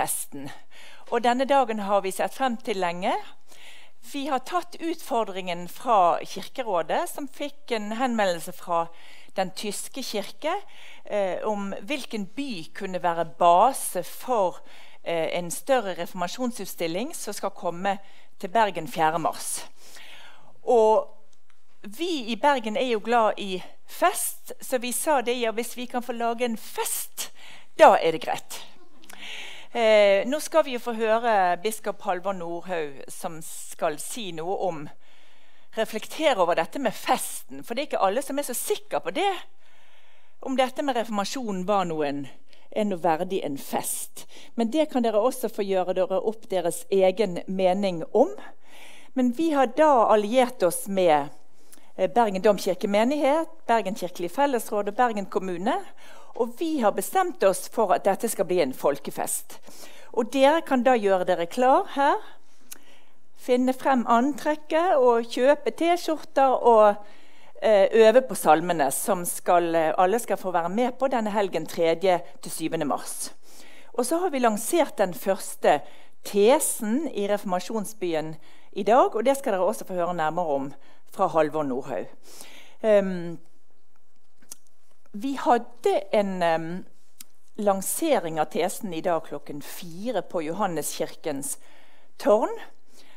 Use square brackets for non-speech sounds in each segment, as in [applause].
folkefesten. Og denne dagen har vi sett frem til lenge. Vi har tatt utfordringen fra Kirkerådet, som fikk en henvendelse fra den tyske kirke eh, om hvilken by kunne være base for eh, en større reformasjonsutstilling som skal komme til Bergen 4.3. Og vi i Bergen er jo glad i fest, så vi sa det ja, hvis vi kan få lage en fest, da er det greit. Eh, nå skal vi jo få høre biskop Halvor Nordhaug, som skal si noe om Reflektere over dette med festen. For det er ikke alle som er så sikre på det. Om dette med reformasjonen var noen, er noe verdig en fest. Men det kan dere også få gjøre dere opp deres egen mening om. Men vi har da alliert oss med eh, Bergen domkirke menighet, Bergen kirkelig fellesråd og Bergen kommune. Og vi har bestemt oss for at dette skal bli en folkefest. Og dere kan da gjøre dere klar her. Finne frem antrekket og kjøpe T-skjorter og eh, øve på salmene, som skal, eh, alle skal få være med på denne helgen 3.-7. mars. Og så har vi lansert den første tesen i reformasjonsbyen i dag. Og det skal dere også få høre nærmere om fra Halvor Nordhaug. Um, vi hadde en um, lansering av tesen i dag klokken fire på Johanneskirkens tårn.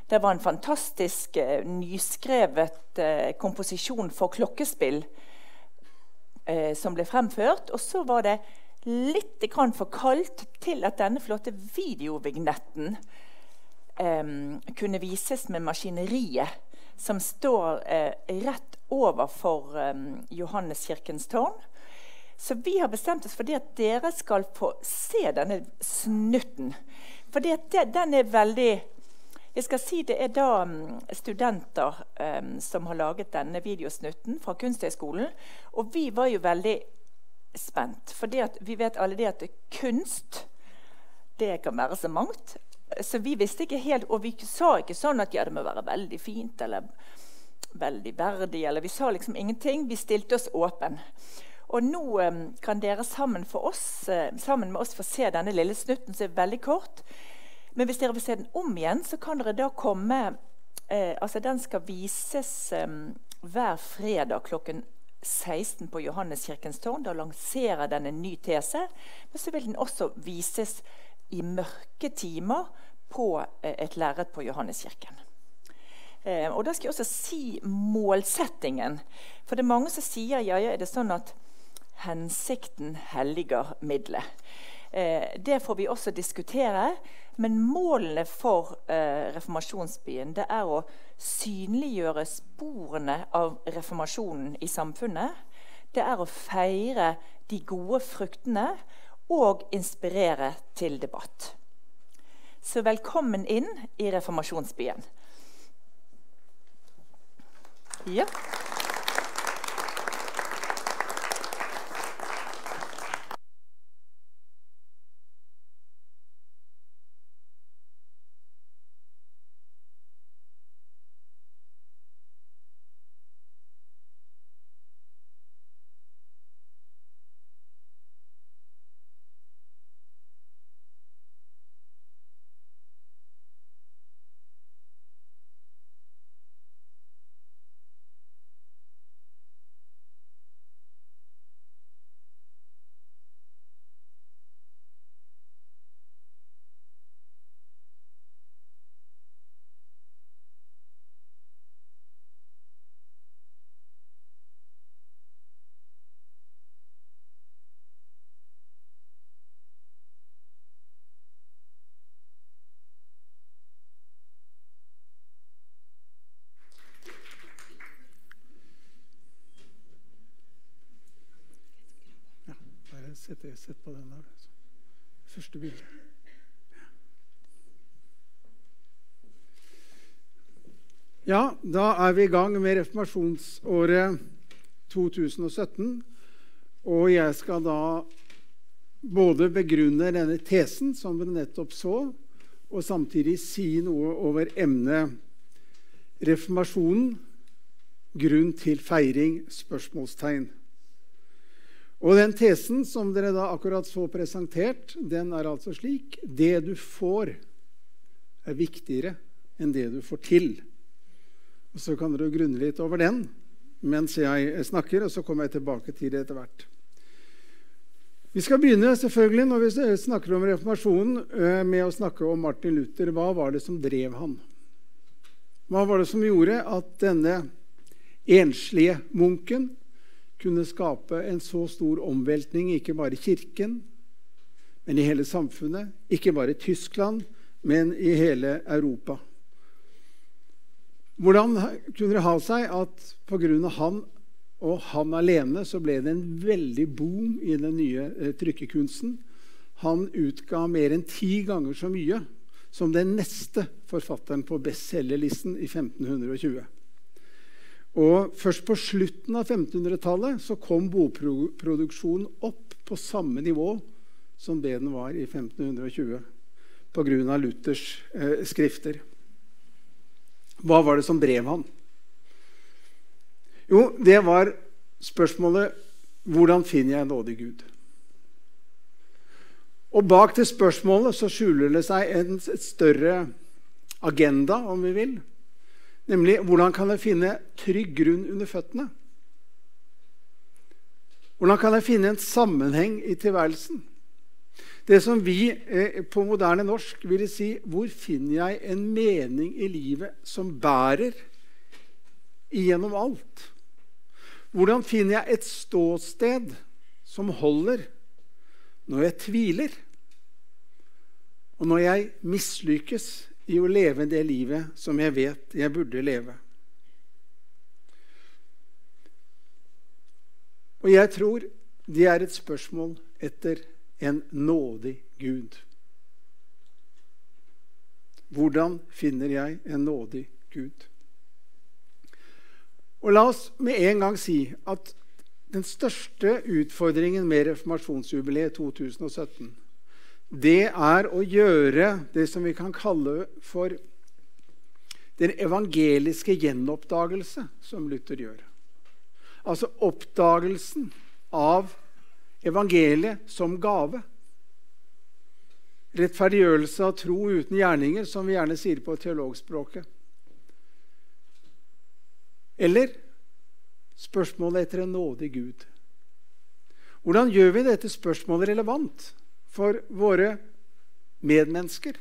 Det var en fantastisk uh, nyskrevet uh, komposisjon for klokkespill uh, som ble fremført. Og så var det litt for kaldt til at denne flotte videovignetten um, kunne vises med maskineriet som står rett overfor um, Johanneskirkens tårn. Så vi har bestemt oss for at dere skal få se denne snutten. For den er veldig jeg skal si Det er da um, studenter um, som har laget denne videosnutten fra Kunsthøgskolen. Og vi var jo veldig spent. For vi vet alle det at kunst det kan være så mangt. Så vi visste ikke helt, Og vi sa ikke sånn at ja, det må være veldig fint eller veldig verdig. eller Vi sa liksom ingenting. Vi stilte oss åpen. Og nå um, kan dere sammen, oss, uh, sammen, med oss få se denne lille snutten, som er veldig kort. Men hvis dere vil se den om igjen, så kan dere da komme eh, altså Den skal vises eh, hver fredag klokken 16 på Johanneskirkens tårn. Da lanserer den en ny tese. Men så vil den også vises i mørke timer på eh, et lerret på Johanneskirken. og Da skal jeg også si målsettingen. For det er mange som sier ja, ja, er det sånn at hensikten helliger middelet. Eh, det får vi også diskutere. Men målene for eh, reformasjonsbyen det er å synliggjøre sporene av reformasjonen i samfunnet. Det er å feire de gode fruktene og inspirere til debatt. Så velkommen inn i reformasjonsbyen. Ja. Sett, sett på den der. Altså. Første bilde. Ja, da er vi i gang med reformasjonsåret 2017. Og jeg skal da både begrunne denne tesen, som vi nettopp så, og samtidig si noe over emnet reformasjonen, grunn til feiring? spørsmålstegn. Og den tesen som dere da akkurat så presentert, den er altså slik Det du får, er viktigere enn det du får til. Og Så kan dere grunne litt over den mens jeg snakker, og så kommer jeg tilbake til det etter hvert. Vi skal begynne selvfølgelig når vi snakker om reformasjonen, eh, med å snakke om Martin Luther. Hva var det som drev han? Hva var det som gjorde at denne enslige munken kunne skape en så stor omveltning, ikke bare i Kirken, men i hele samfunnet? Ikke bare i Tyskland, men i hele Europa. Hvordan kunne det ha seg at pga. han og han alene så ble det en veldig boom i den nye eh, trykkekunsten? Han utga mer enn ti ganger så mye som den neste forfatteren på bestselgerlisten i 1520. Og Først på slutten av 1500-tallet så kom bokproduksjonen opp på samme nivå som det den var i 1520 pga. Luthers eh, skrifter. Hva var det som drev han? Jo, det var spørsmålet hvordan finner jeg nådig Gud? Og bak det spørsmålet så skjuler det seg en større agenda, om vi vil. Nemlig hvordan kan jeg finne trygg grunn under føttene? Hvordan kan jeg finne en sammenheng i tilværelsen? Det som vi eh, på moderne norsk ville si Hvor finner jeg en mening i livet som bærer igjennom alt? Hvordan finner jeg et ståsted som holder når jeg tviler? Og når jeg mislykkes i å leve det livet som jeg vet jeg burde leve? Og jeg tror det er et spørsmål etter en nådig Gud. Hvordan finner jeg en nådig Gud? Og La oss med en gang si at den største utfordringen med reformasjonsjubileet 2017 det er å gjøre det som vi kan kalle for den evangeliske gjenoppdagelse, som Luther gjør. Altså oppdagelsen av evangeliet som gave. Rettferdiggjørelse av tro uten gjerninger, som vi gjerne sier på teologspråket. Eller spørsmålet etter en nådig Gud. Hvordan gjør vi dette spørsmålet relevant for våre medmennesker?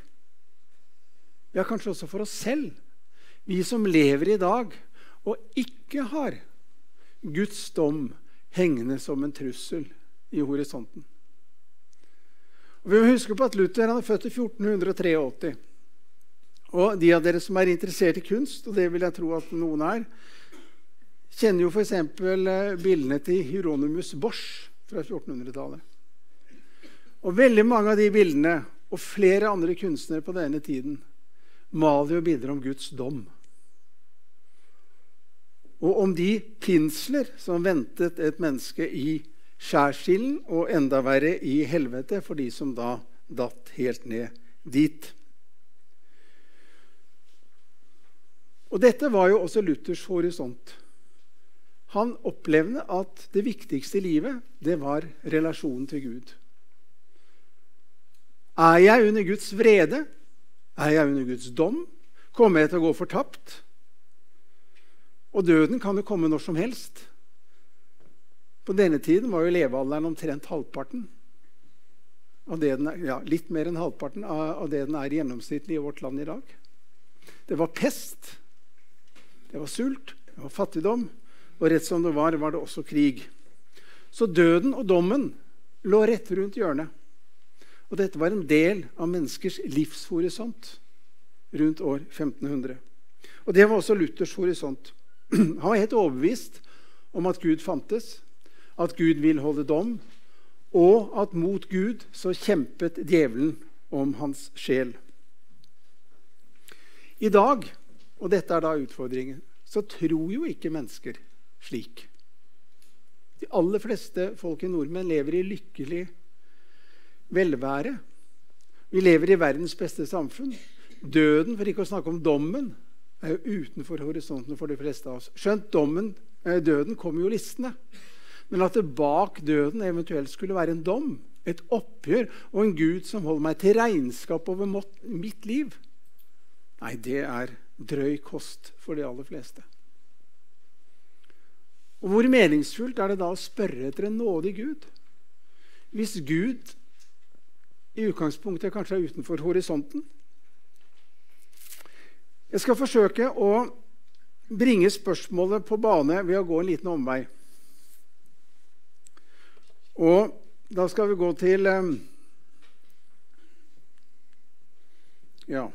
Ja, kanskje også for oss selv, vi som lever i dag og ikke har Guds dom hengende som en trussel i horisonten. Og vi må huske på at Luther han er født i 1483. Og De av dere som er interessert i kunst, og det vil jeg tro at noen er, kjenner jo f.eks. Eh, bildene til Hieronymus Bosch fra 1400-tallet. Og Veldig mange av de bildene og flere andre kunstnere på denne tiden maler jo bilder om Guds dom. Og om de pinsler som ventet et menneske i skjærsilden, og enda verre i helvete for de som da datt helt ned dit. Og Dette var jo også Luthers horisont. Han opplevde at det viktigste i livet det var relasjonen til Gud. Er jeg under Guds vrede? Er jeg under Guds dom? Kommer jeg til å gå fortapt? Og døden kan jo komme når som helst. På denne tiden var jo levealderen omtrent halvparten er, ja, litt mer enn halvparten av, det den er gjennomsnittlig i vårt land i dag. Det var pest, det var sult, det var fattigdom, og rett som det var, var det også krig. Så døden og dommen lå rett rundt hjørnet. Og dette var en del av menneskers livshorisont rundt år 1500. Og det var også Luthers horisont. [clears throat] Han var helt overbevist om at Gud fantes, at Gud vil holde dom, og at mot Gud så kjempet djevelen om hans sjel. I dag, og dette er da utfordringen, så tror jo ikke mennesker slik. De aller fleste folk i nordmenn lever i lykkelig velvære. Vi lever i verdens beste samfunn. Døden, for ikke å snakke om dommen, er jo utenfor horisonten for de fleste av oss. Skjønt dommen, eh, døden kommer jo listende. men at det bak døden eventuelt skulle være en dom, et oppgjør og en Gud som holder meg til regnskap over mitt liv. Nei, det er drøy kost for de aller fleste. Og Hvor meningsfullt er det da å spørre etter en nådig Gud? Hvis Gud i utgangspunktet kanskje er utenfor horisonten? Jeg skal forsøke å bringe spørsmålet på bane ved å gå en liten omvei. Og da skal vi gå til eh, Ja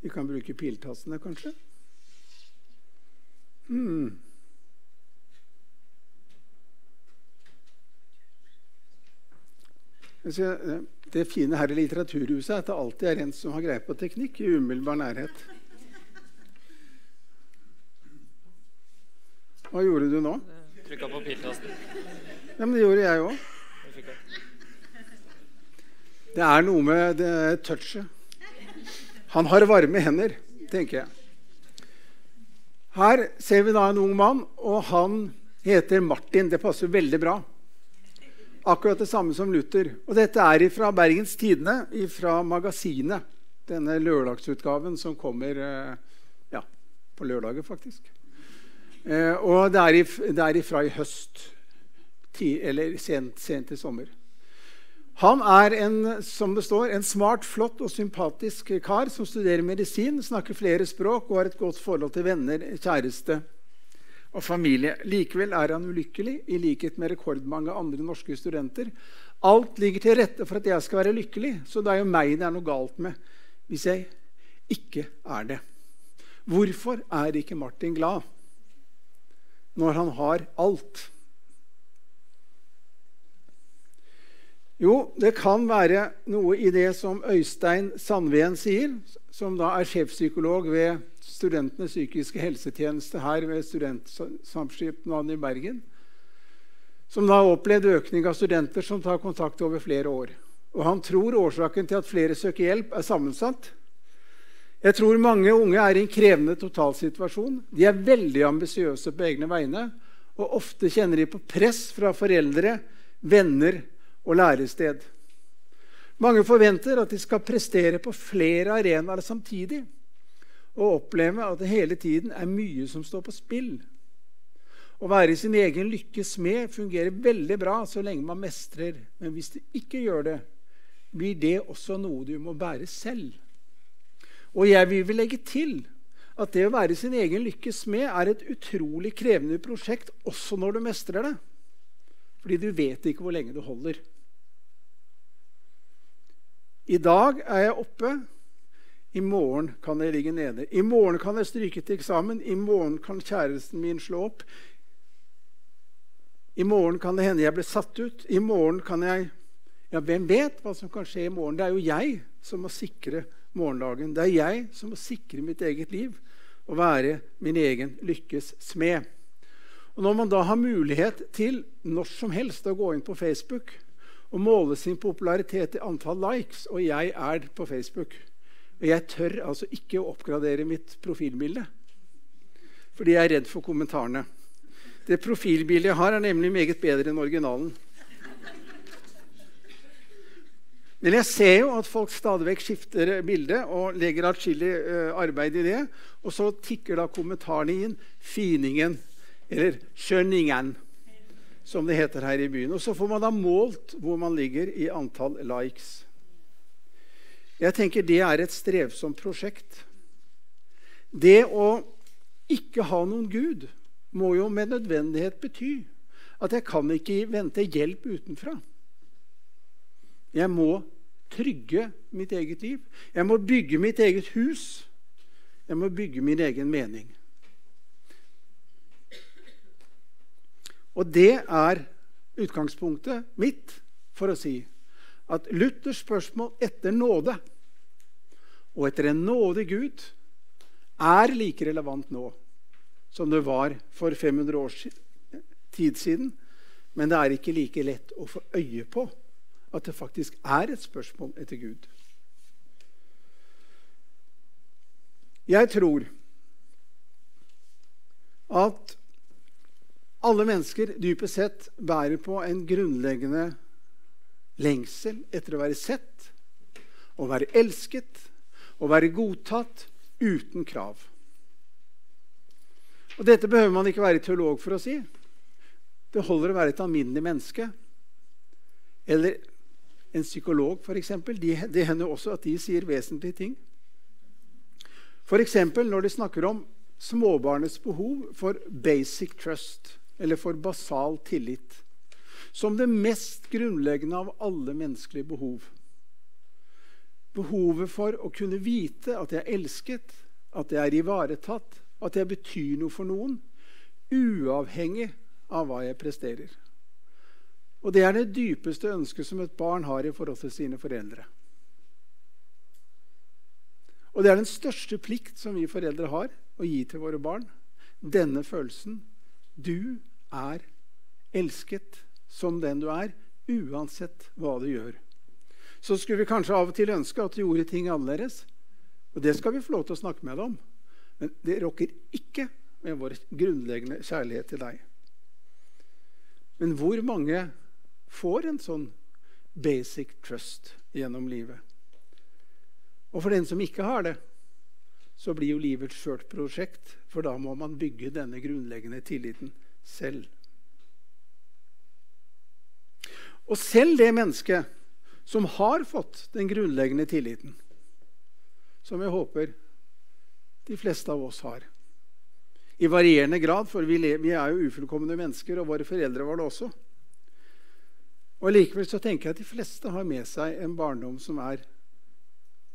Vi kan bruke piltassene, kanskje. Hmm. Det fine her i Litteraturhuset er at det alltid er en som har greie på teknikk i umiddelbar nærhet. Hva gjorde du nå? Trykka på piltasten. Ja, men det gjorde jeg òg. Det er noe med det touchet. Han har varme hender, tenker jeg. Her ser vi da en ung mann, og han heter Martin. Det passer veldig bra. Akkurat det samme som Luther. Og dette er fra Bergens Tidende, fra Magasinet. Denne lørdagsutgaven som kommer eh, ja, på lørdager, faktisk. Eh, og det er, if, ifra i høst. Eller sent, sent i sommer. Han er en, som det står, en smart, flott og sympatisk kar som studerer medisin, snakker flere språk og har et godt forhold til venner, kjæreste og familie. Likevel er han ulykkelig, i likhet med rekordmange andre norske studenter. Alt ligger til rette for at jeg skal være lykkelig, så det er jo meg det er noe galt med hvis jeg ikke er det. Hvorfor er ikke Martin glad når han har alt? Jo, det kan være noe i det som Øystein Sandven sier, som da er sjefpsykolog ved Studentenes psykiske helsetjeneste her ved Studentsamskipnaden i Bergen, som da har opplevd økning av studenter som tar kontakt over flere år. Og Han tror årsaken til at flere søker hjelp, er sammensatt. Jeg tror mange unge er i en krevende totalsituasjon. De er veldig ambisiøse på egne vegne, og ofte kjenner de på press fra foreldre, venner og lærested. Mange forventer at de skal prestere på flere arenaer samtidig og oppleve at det hele tiden er mye som står på spill. Å være i sin egen lykkes smed fungerer veldig bra så lenge man mestrer. Men hvis du ikke gjør det, blir det også noe du må bære selv. Og jeg vil legge til at det å være sin egen lykkes smed er et utrolig krevende prosjekt også når du mestrer det. Fordi du vet ikke hvor lenge du holder. I dag er jeg oppe i morgen kan jeg ligge nede. I morgen kan jeg stryke til eksamen. I morgen kan kjæresten min slå opp. I morgen kan det hende jeg blir satt ut. I morgen kan jeg Ja, hvem vet hva som kan skje i morgen? Det er jo jeg som må sikre morgendagen. Det er jeg som må sikre mitt eget liv og være min egen lykkes smed. Og Når man da har mulighet til når som helst å gå inn på Facebook og måle sin popularitet i antall likes, og jeg er på Facebook jeg tør altså ikke å oppgradere mitt profilbilde. Fordi jeg er redd for kommentarene. Det profilbildet jeg har, er nemlig meget bedre enn originalen. Men jeg ser jo at folk stadig vekk skifter bilde og legger atskillig uh, arbeid i det. Og så tikker da kommentarene inn. 'Finingen', eller 'skjønningen', som det heter her i byen. Og så får man da målt hvor man ligger i antall likes. Jeg tenker det er et strevsomt prosjekt. Det å ikke ha noen Gud må jo med nødvendighet bety at jeg kan ikke vente hjelp utenfra. Jeg må trygge mitt eget liv. Jeg må bygge mitt eget hus. Jeg må bygge min egen mening. Og det er utgangspunktet mitt for å si at Luthers spørsmål etter nåde og etter en nådig Gud er like relevant nå som det var for 500 års tid siden. Men det er ikke like lett å få øye på at det faktisk er et spørsmål etter Gud. Jeg tror at Alle mennesker dypest sett bærer på en grunnleggende lengsel etter å være sett, å være elsket, å være godtatt uten krav. Og Dette behøver man ikke være teolog for å si. Det holder å være et alminnelig menneske. Eller en psykolog, f.eks. De, det hender også at de sier vesentlige ting. F.eks. når de snakker om småbarnets behov for basic trust, eller for basal tillit, som det mest grunnleggende av alle menneskelige behov. Behovet for å kunne vite at jeg er elsket, at jeg er ivaretatt, at jeg betyr noe for noen, uavhengig av hva jeg presterer. Og det er det dypeste ønsket som et barn har i forhold til sine foreldre. Og det er den største plikt som vi foreldre har å gi til våre barn. Denne følelsen. Du er elsket som den du er, uansett hva du gjør. Så skulle vi kanskje av og til ønske at du gjorde ting annerledes. Og det skal vi få lov til å snakke med deg om. Men det rokker ikke med vår grunnleggende kjærlighet til deg. Men hvor mange får en sånn basic trust gjennom livet? Og for den som ikke har det, så blir jo livet et skjørt prosjekt, for da må man bygge denne grunnleggende tilliten selv. Og selv det mennesket som har fått den grunnleggende tilliten, som jeg håper de fleste av oss har. I varierende grad, for vi, er jo ufullkomne mennesker, og våre foreldre var det også. Og Likevel så tenker jeg at de fleste har med seg en barndom som er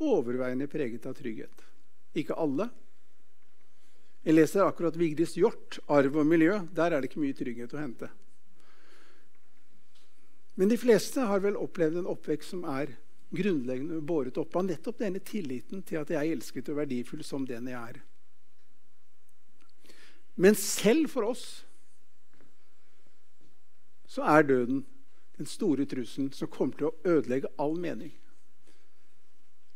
overveiende preget av trygghet. Ikke alle. Jeg leser akkurat Vigdis Hjort, 'Arv og miljø'. Der er det ikke mye trygghet å hente. Men de fleste har vel opplevd en oppvekst som er grunnleggende båret opp av nettopp denne tilliten til at jeg er elsket og verdifull som den jeg er. Men selv for oss så er døden den store trusselen som kommer til å ødelegge all mening.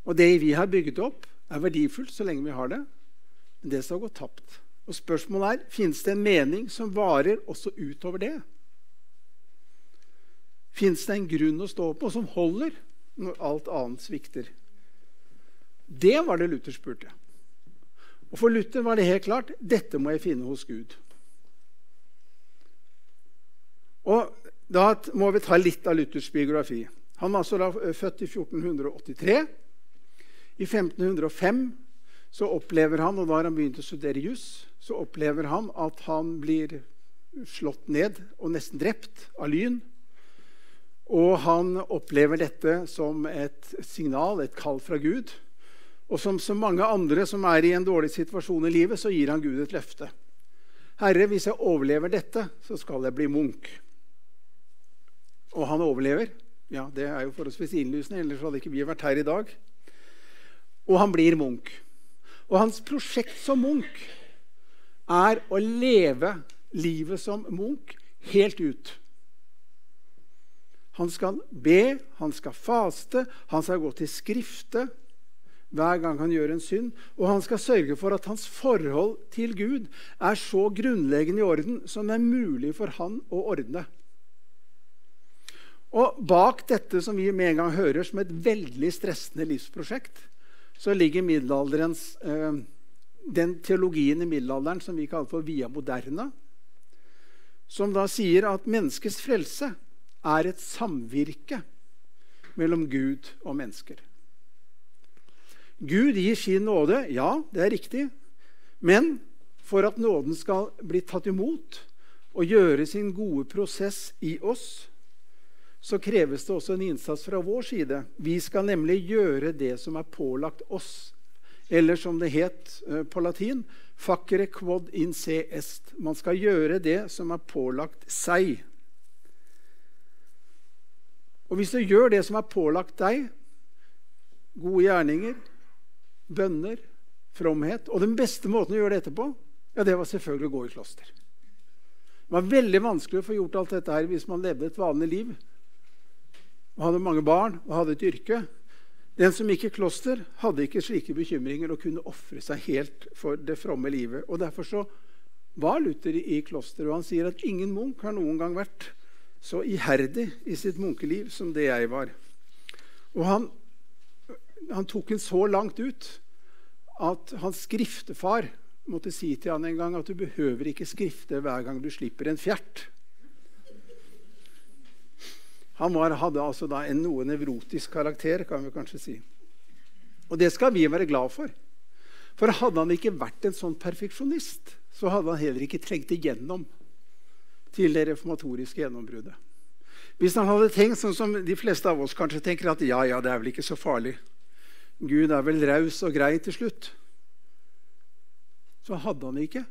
Og det vi har bygget opp, er verdifullt så lenge vi har det, men det skal gå tapt. Og spørsmålet er finnes det en mening som varer også utover det. Fins det en grunn å stå på som holder når alt annet svikter? Det var det Luther spurte. Og For Luther var det helt klart dette må jeg finne hos Gud. Og Da må vi ta litt av Luthers biografi. Han var altså da født i 1483. I 1505 så opplever han, og da har han begynt å studere juss, så opplever han at han blir slått ned og nesten drept av lyn. Og han opplever dette som et signal, et kall fra Gud. Og som så mange andre som er i en dårlig situasjon i livet, så gir han Gud et løfte. Herre, hvis jeg overlever dette, så skal jeg bli munk. Og han overlever. Ja, Det er jo forholdsvis innlysende, ellers hadde ikke vi vært her i dag. Og han blir munk. Og hans prosjekt som munk er å leve livet som munk helt ut. Han skal be, han skal faste, han skal gå til Skrifte hver gang han gjør en synd. Og han skal sørge for at hans forhold til Gud er så grunnleggende i orden som det er mulig for han å ordne. Og bak dette som vi med en gang hører som et veldig stressende livsprosjekt, så ligger middelalderens, eh, den teologien i middelalderen som vi kaller for via moderna, som da sier at menneskets frelse er et samvirke mellom Gud og mennesker. Gud gir sin nåde, ja, det er riktig. Men for at nåden skal bli tatt imot og gjøre sin gode prosess i oss, så kreves det også en innsats fra vår side. Vi skal nemlig gjøre det som er pålagt oss. Eller som det het eh, på latin facere quod in se est. Man skal gjøre det som er pålagt seg. Og hvis du gjør det som er pålagt deg, gode gjerninger, bønner, fromhet Og den beste måten å gjøre dette på, ja, det var selvfølgelig å gå i kloster. Det var veldig vanskelig å få gjort alt dette her hvis man levde et vanlig liv og hadde mange barn og hadde et yrke. Den som gikk i kloster, hadde ikke slike bekymringer og kunne ofre seg helt for det fromme livet. Og Derfor så var Luther i kloster, Og han sier at ingen munk har noen gang vært så iherdig i sitt munkeliv som det jeg var. Og han, han tok en så langt ut at hans skriftefar måtte si til han en gang at du behøver ikke skrifte hver gang du slipper en fjert. Han var, hadde altså da en noe nevrotisk karakter, kan vi kanskje si. Og det skal vi være glad for. For hadde han ikke vært en sånn perfeksjonist, så hadde han heller ikke trengt igjennom til det reformatoriske gjennombruddet. Hvis han hadde tenkt sånn som de fleste av oss kanskje tenker at ja, ja, det er vel ikke så farlig. Gud er vel raus og grei til slutt. Så hadde han ikke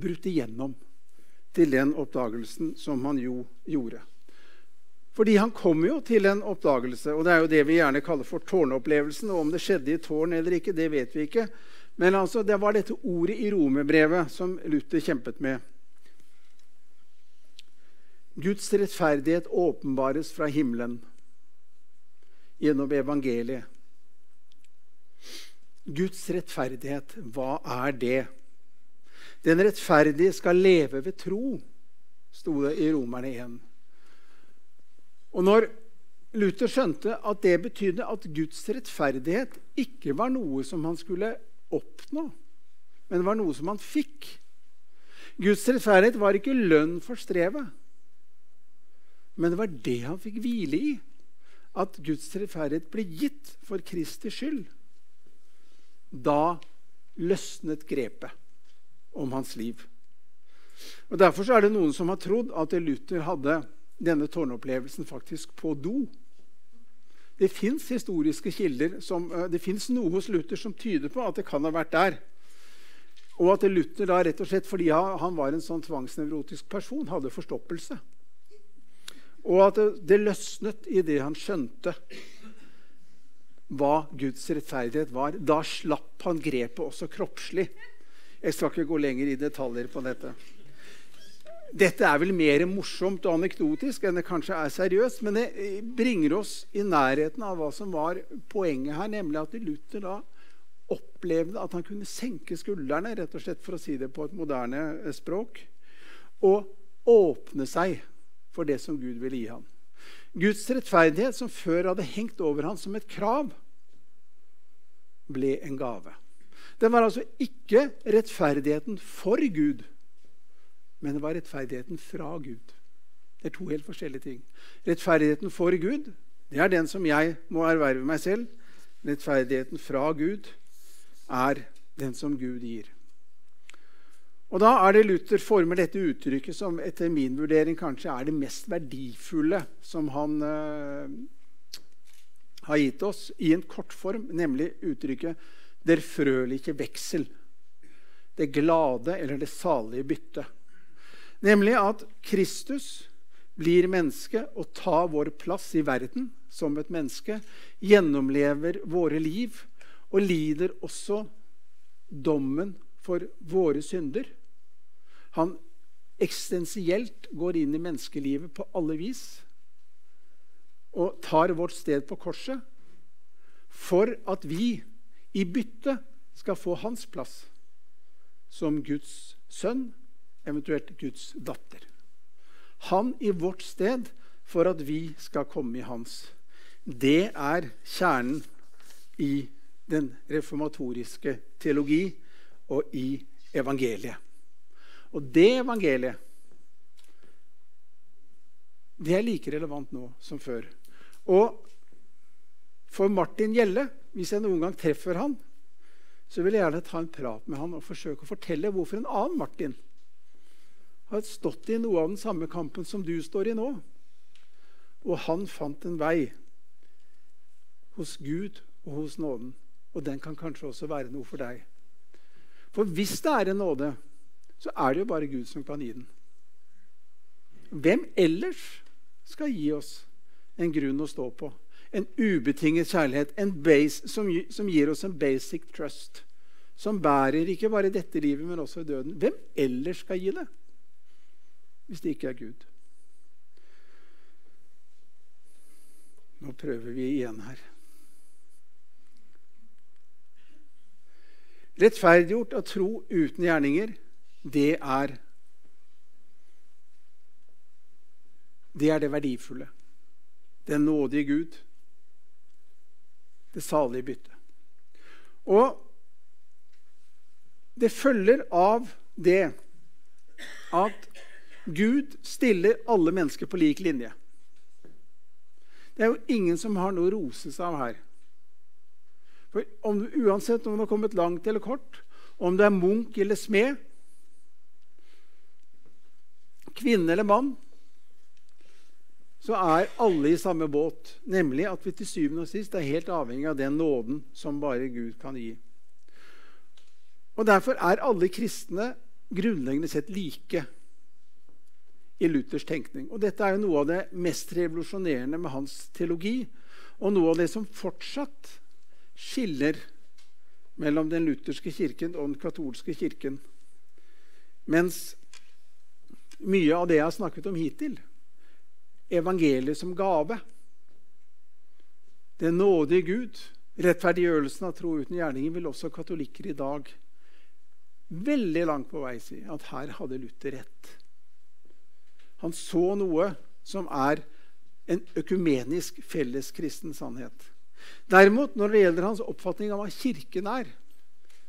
brutt igjennom til den oppdagelsen som han jo gjorde. Fordi han kom jo til en oppdagelse, og det er jo det vi gjerne kaller for tårnopplevelsen. og Om det skjedde i tårn eller ikke, det vet vi ikke. Men altså, det var dette ordet i romerbrevet som Luther kjempet med. Guds rettferdighet åpenbares fra himmelen gjennom evangeliet. Guds rettferdighet, hva er det? Den rettferdige skal leve ved tro, sto det i Romerne 1. Og når Luther skjønte at det betydde at Guds rettferdighet ikke var noe som han skulle oppnå, men var noe som han fikk Guds rettferdighet var ikke lønn for strevet, men det var det han fikk hvile i. At Guds rettferdighet ble gitt for Kristi skyld. Da løsnet grepet om hans liv. Og Derfor er det noen som har trodd at Luther hadde denne tårnopplevelsen faktisk på do. Det fins historiske kilder som, eh, det noe hos Luther som tyder på at det kan ha vært der. Og at Luther da rett og slett fordi han var en sånn tvangsnevrotisk person, hadde forstoppelse. Og at det, løsnet i det han skjønte hva Guds rettferdighet var. Da slapp han grepet også kroppslig. Jeg skal ikke gå lenger i detaljer på dette. Dette er vel mer morsomt og anekdotisk enn det kanskje er seriøst, men det bringer oss i nærheten av hva som var poenget her, nemlig at Luther da opplevde at han kunne senke skuldrene, rett og slett for å si det på et moderne eh, språk, og åpne seg for det som Gud ville gi ham. Guds rettferdighet, som før hadde hengt over ham som et krav, ble en gave. Den var altså ikke rettferdigheten for Gud men det var rettferdigheten fra Gud. Det er to helt forskjellige ting. Rettferdigheten for Gud det er den som jeg må erverve meg selv. Rettferdigheten fra Gud er den som Gud gir. Og Da er det Luther former dette uttrykket som etter min vurdering kanskje er det mest verdifulle som han uh, har gitt oss, i en kortform, nemlig uttrykket 'der frøliche veksel'. Det glade eller det salige bytte. Nemlig at Kristus blir menneske og tar vår plass i verden som et menneske. Gjennomlever våre liv og lider også dommen for våre synder. Han eksistensielt går inn i menneskelivet på alle vis og tar vårt sted på korset for at vi i bytte skal få hans plass som Guds sønn eventuelt Guds datter. Han i vårt sted for at vi skal komme i hans. Det er kjernen i den reformatoriske teologi og i evangeliet. Og det evangeliet det er like relevant nå som før. Og for Martin Gjelle, hvis jeg noen gang treffer han, så vil jeg gjerne ta en prat med han og forsøke å fortelle hvorfor en annen Martin har stått i noe av den samme kampen som du står i nå. Og han fant en vei hos Gud og hos nåden. Og den kan kanskje også være noe for deg. For hvis det er en nåde, så er det jo bare Gud som kan gi den. Hvem ellers skal gi oss en grunn å stå på? En ubetinget kjærlighet en base, som, som gir oss en basic trust. Som bærer ikke bare dette livet, men også i døden. Hvem ellers skal gi det? hvis det ikke er Gud. Nå prøver vi igjen her. Rettferdiggjort av tro uten gjerninger det er Det er det verdifulle. Den nådige Gud. Det salige byttet. Og det følger av det at Gud stiller alle mennesker på lik linje. Det er jo ingen som har noe å rose seg av her. For om, Uansett om du har kommet langt eller kort, om du er munk eller smed, kvinne eller mann, så er alle i samme båt. Nemlig at vi til syvende og sist er helt avhengig av den nåden som bare Gud kan gi. Og Derfor er alle kristne grunnleggende sett like i Luthers tenkning. Og Dette er jo noe av det mest revolusjonerende med hans teologi, og noe av det som fortsatt skiller mellom den lutherske kirken og den katolske kirken. Mens mye av det jeg har snakket om hittil, evangeliet som gave, den nådige Gud, rettferdiggjørelsen av tro uten gjerninger, vil også katolikker i dag veldig langt på vei si at her hadde Luther rett. Han så noe som er en økumenisk felleskristen sannhet. Derimot, når det gjelder hans oppfatning av hva Kirken er,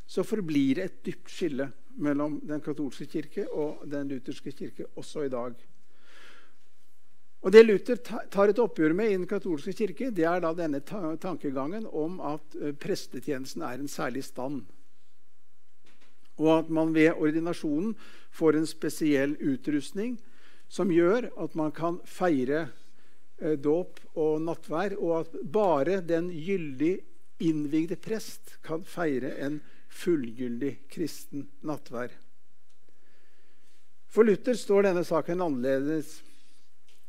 så forblir det et dypt skille mellom den katolske kirke og den lutherske kirke også i dag. Og Det Luther tar et oppgjør med i den katolske kirke, det er da denne tankegangen om at eh, prestetjenesten er en særlig stand. Og at man ved ordinasjonen får en spesiell utrustning som gjør at man kan feire Eh, dåp og nattvær, og at bare den gyldig innvigde prest kan feire en fullgyldig kristen nattvær. For Luther står denne saken annerledes.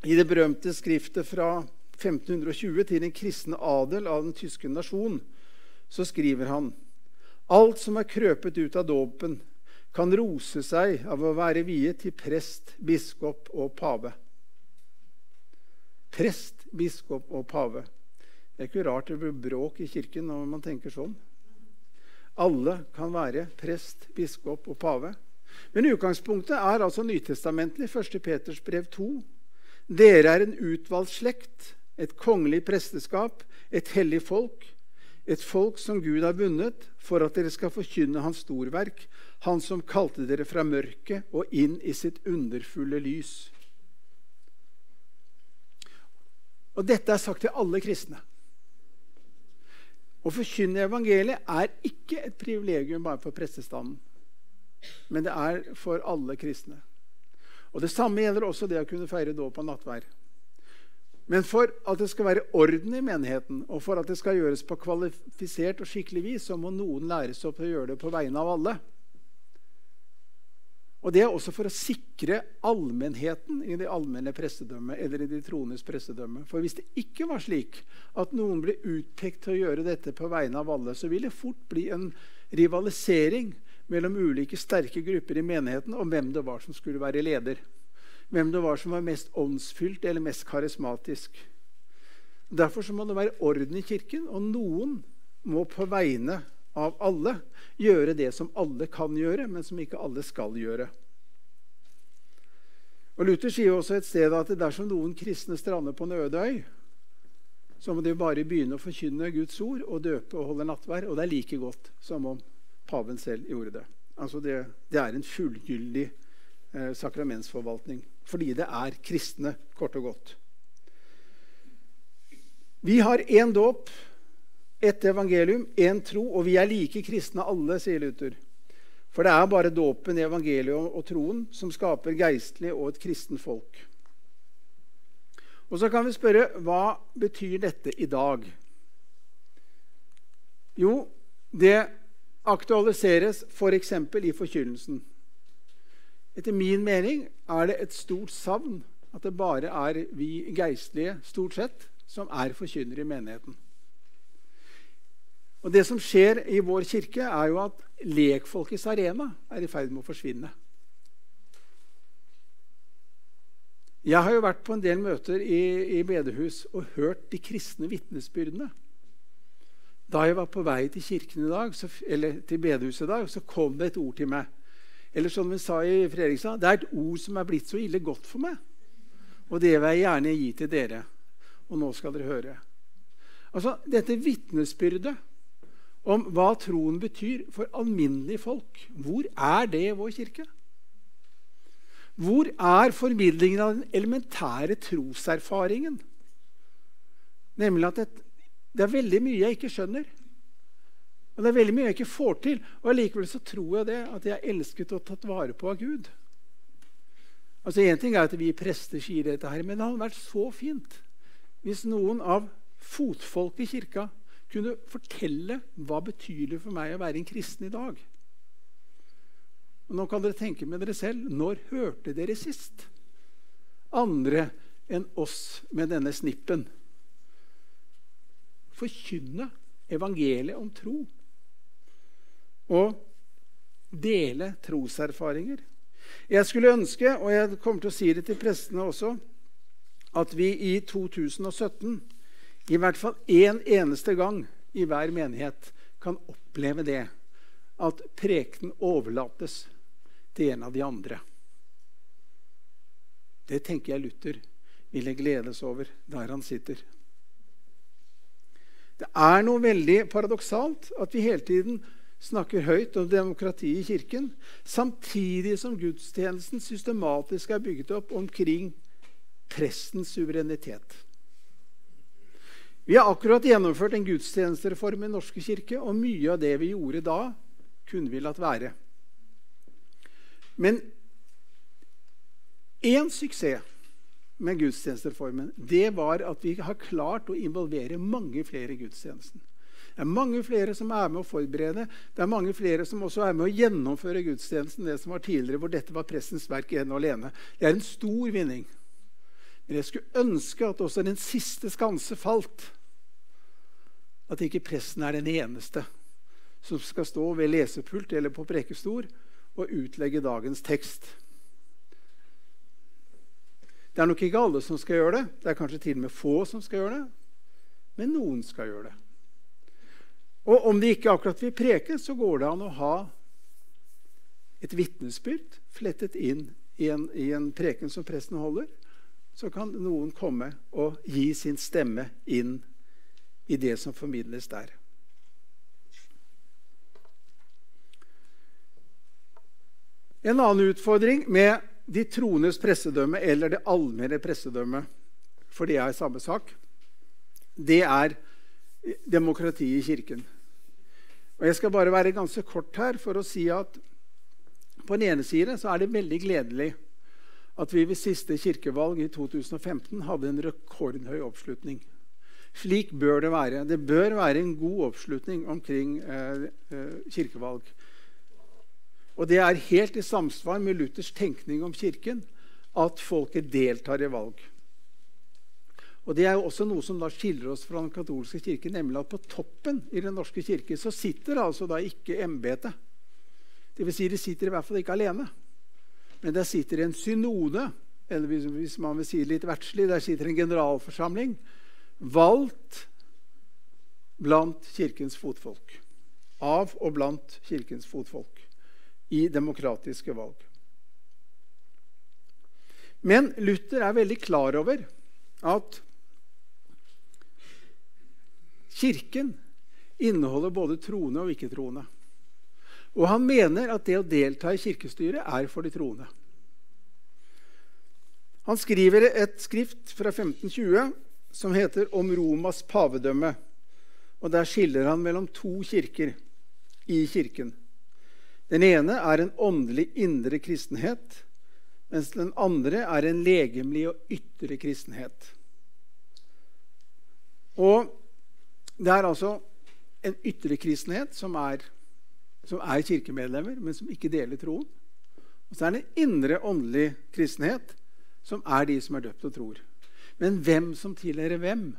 I det berømte skriftet fra 1520 til den kristne adel av den tyske nasjon så skriver han alt som er krøpet ut av dåpen, kan rose seg av å være viet til prest, biskop og pave prest, biskop og pave. Det er ikke rart det blir bråk i kirken når man tenker sånn. Alle kan være prest, biskop og pave. Men utgangspunktet er altså nytestamentlig, 1. Peters brev 2. Dere er en utvalgt slekt, et kongelig presteskap, et hellig folk, et folk som Gud har vunnet, for at dere skal forkynne Hans storverk, Han som kalte dere fra mørket og inn i sitt underfulle lys. Og dette er sagt til alle kristne. Å forkynne evangeliet er ikke et privilegium bare for prestestanden, men det er for alle kristne. Og Det samme gjelder også det å kunne feire dåp og nattvær. Men for at det skal være orden i menigheten, og for at det skal gjøres på kvalifisert og skikkelig vis, så må noen læres opp til å gjøre det på vegne av alle. Og Det er også for å sikre allmennheten i det allmenne prestedømmet. eller i de troendes prestedømme. For Hvis det ikke var slik at noen ble utpekt til å gjøre dette på vegne av alle, så ville det fort bli en rivalisering mellom ulike sterke grupper i menigheten om hvem det var som skulle være leder. Hvem det var som var mest åndsfylt eller mest karismatisk. Derfor må det være orden i kirken, og noen må på vegne av alle gjøre det som alle kan gjøre, men som ikke alle skal gjøre. Og Luther sier også et sted at dersom noen kristne strander på en øde øy, så må de bare begynne å forkynne Guds ord og døpe og holde nattvær. Og det er like godt som om paven selv gjorde det. Altså det, det er en fullgyldig eh, sakramentsforvaltning. Fordi det er kristne, kort og godt. Vi har én dåp ett evangelium, én tro, og vi er like kristne alle, sier Luther. For det er bare dåpen, evangeliet og troen som skaper geistlig og et kristen folk. Og så kan vi spørre hva betyr dette i dag? Jo, det aktualiseres f.eks. For i forkynnelsen. Etter min mening er det et stort savn at det bare er vi geistlige stort sett, som er forkynnere i menigheten. Og Det som skjer i vår kirke, er jo at lekfolkets arena er i ferd med å forsvinne. Jeg har jo vært på en del møter i, i bedehus og hørt de kristne vitnesbyrdene. Da jeg var på vei til kirken i dag, så, eller til bedehuset i dag, så kom det et ord til meg. Eller som vi sa i Fredrikstad, det er et ord som er blitt så ille godt for meg. Og det vil jeg gjerne gi til dere. Og nå skal dere høre. Altså, Dette vitnesbyrdet om hva troen betyr for alminnelige folk, hvor er det i vår kirke? Hvor er formidlingen av den elementære troserfaringen? Nemlig at det, det er veldig mye jeg ikke skjønner. Og det er veldig mye jeg ikke får til. Og allikevel så tror jeg det, at jeg er elsket og tatt vare på av Gud. Altså Én ting er at vi prester sier dette, her, men det hadde vært så fint hvis noen av fotfolk i kirka kunne fortelle hva det betyr for meg å være en kristen i dag. Og nå kan dere tenke med dere selv når hørte dere sist andre enn oss med denne snippen forkynne evangeliet om tro? Og dele troserfaringer. Jeg skulle ønske, og jeg kommer til å si det til prestene også, at vi i 2017 i hvert fall én en eneste gang i hver menighet kan oppleve det at prekenen overlates til en av de andre. Det tenker jeg Luther ville gledes over der han sitter. Det er noe veldig paradoksalt at vi hele tiden snakker høyt om demokrati i Kirken, samtidig som gudstjenesten systematisk er bygget opp omkring prestens suverenitet. Vi har akkurat gjennomført en gudstjenestereform i Norske kirke, og mye av det vi gjorde da, kunne vi latt være. Men én suksess med gudstjenestereformen det var at vi har klart å involvere mange flere i gudstjenesten. Det er mange flere som er med å forberede. Det er mange flere som også er med å gjennomføre gudstjenesten. det som var tidligere, hvor dette var pressens verk ene og alene. Det er en stor vinning. Men jeg skulle ønske at også den siste skanse falt. At ikke presten er den eneste som skal stå ved lesepult eller på prekestol og utlegge dagens tekst. Det er nok ikke alle som skal gjøre det. Det er kanskje til og med få som skal gjøre det. Men noen skal gjøre det. Og om de ikke akkurat vil preke, så går det an å ha et vitnesbyrd flettet inn i en, i en, preken som presten holder. Så kan noen komme og gi sin stemme inn i det som formidles der. En annen utfordring med de troendes pressedømme, eller det allmenne pressedømme, for det er samme sak, det er demokratiet i Kirken. Og Jeg skal bare være ganske kort her for å si at på den ene side så er det veldig gledelig at vi ved siste kirkevalg i 2015 hadde en rekordhøy oppslutning. Slik bør det være. Det bør være en god oppslutning omkring eh, eh, kirkevalg. Og det er helt i samsvar med Luthers tenkning om Kirken at folket deltar i valg. Og Det er jo også noe som da skiller oss fra den katolske kirke, nemlig at på toppen i Den norske kirke så sitter altså da ikke embetet. Dvs. Si de sitter i hvert fall ikke alene. Men der sitter en synode, eller hvis man vil si det litt verdslig, der sitter en generalforsamling valgt blant Kirkens fotfolk. Av og blant Kirkens fotfolk i demokratiske valg. Men Luther er veldig klar over at Kirken inneholder både troende og ikke-troende. Og han mener at det å delta i kirkestyret er for de troende. Han skriver et skrift fra 1520 som heter 'Om Romas pavedømme'. Og Der skiller han mellom to kirker i kirken. Den ene er en åndelig indre kristenhet, mens den andre er en legemlig og ytre kristenhet. Og det er altså en ytre kristenhet som er, som er kirkemedlemmer, men som ikke deler troen. Og så er det en indre åndelig kristenhet, som er de som er døpt og tror. Men hvem som tilhører hvem,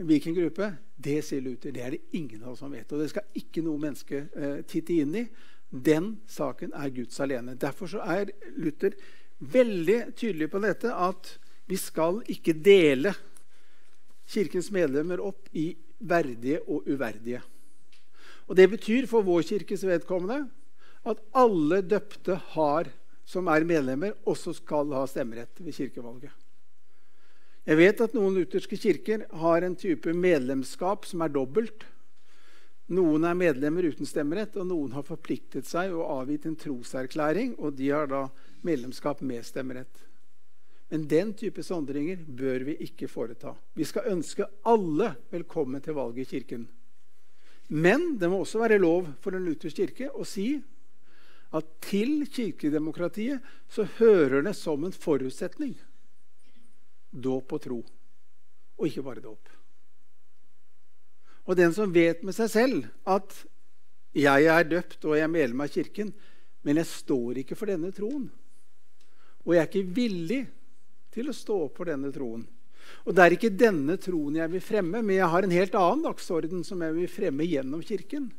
hvilken gruppe, det sier Luther, det er det ingen av oss som vet. Og det skal ikke noe menneske eh, titte inn i. Den saken er Guds alene. Derfor er Luther veldig tydelig på dette at vi skal ikke dele Kirkens medlemmer opp i verdige og uverdige. Og Det betyr for vår kirkes vedkommende at alle døpte har, som er medlemmer, også skal ha stemmerett ved kirkevalget. Jeg vet at noen lutherske kirker har en type medlemskap som er dobbelt. Noen er medlemmer uten stemmerett, og noen har forpliktet seg og avgitt en troserklæring, og de har da medlemskap med stemmerett. Men den type sondringer bør vi ikke foreta. Vi skal ønske alle velkommen til valget i Kirken. Men det må også være lov for en luthersk kirke å si at til kirkedemokratiet så hører det som en forutsetning dåp og tro, og ikke bare dåp. Og den som vet med seg selv at 'jeg er døpt og jeg er medlem av Kirken', men jeg står ikke for denne troen, og jeg er ikke villig til å stå opp for denne troen Og det er ikke denne troen jeg vil fremme, men jeg har en helt annen dagsorden som jeg vil fremme gjennom Kirken.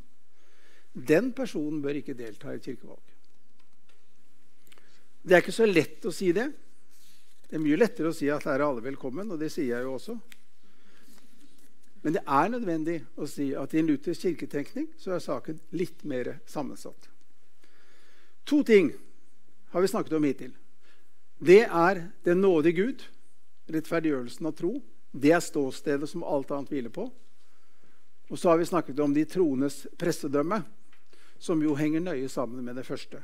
Den personen bør ikke delta i kirkevalg. Det er ikke så lett å si det. Det er mye lettere å si at her er alle velkommen, og det sier jeg jo også. Men det er nødvendig å si at i en luthersk kirketenkning så er saken litt mer sammensatt. To ting har vi snakket om hittil. Det er den nådige Gud, rettferdiggjørelsen av tro. Det er ståstedet som alt annet hviler på. Og så har vi snakket om de troendes pressedømme, som jo henger nøye sammen med det første.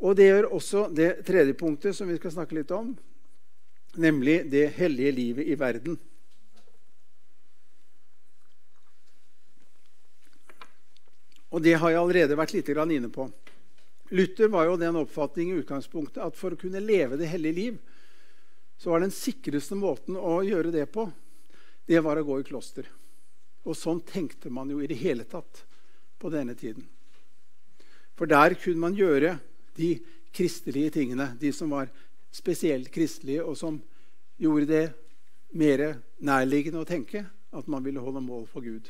Og det gjør også det tredje punktet som vi skal snakke litt om, nemlig det hellige livet i verden. Og det har jeg allerede vært litt inne på. Luther var jo den oppfatning i utgangspunktet at for å kunne leve det hellige liv, så var den sikreste måten å gjøre det på, det var å gå i kloster. Og sånn tenkte man jo i det hele tatt på denne tiden. For der kunne man gjøre de kristelige tingene. De som var spesielt kristelige, og som gjorde det mer nærliggende å tenke at man ville holde mål for Gud.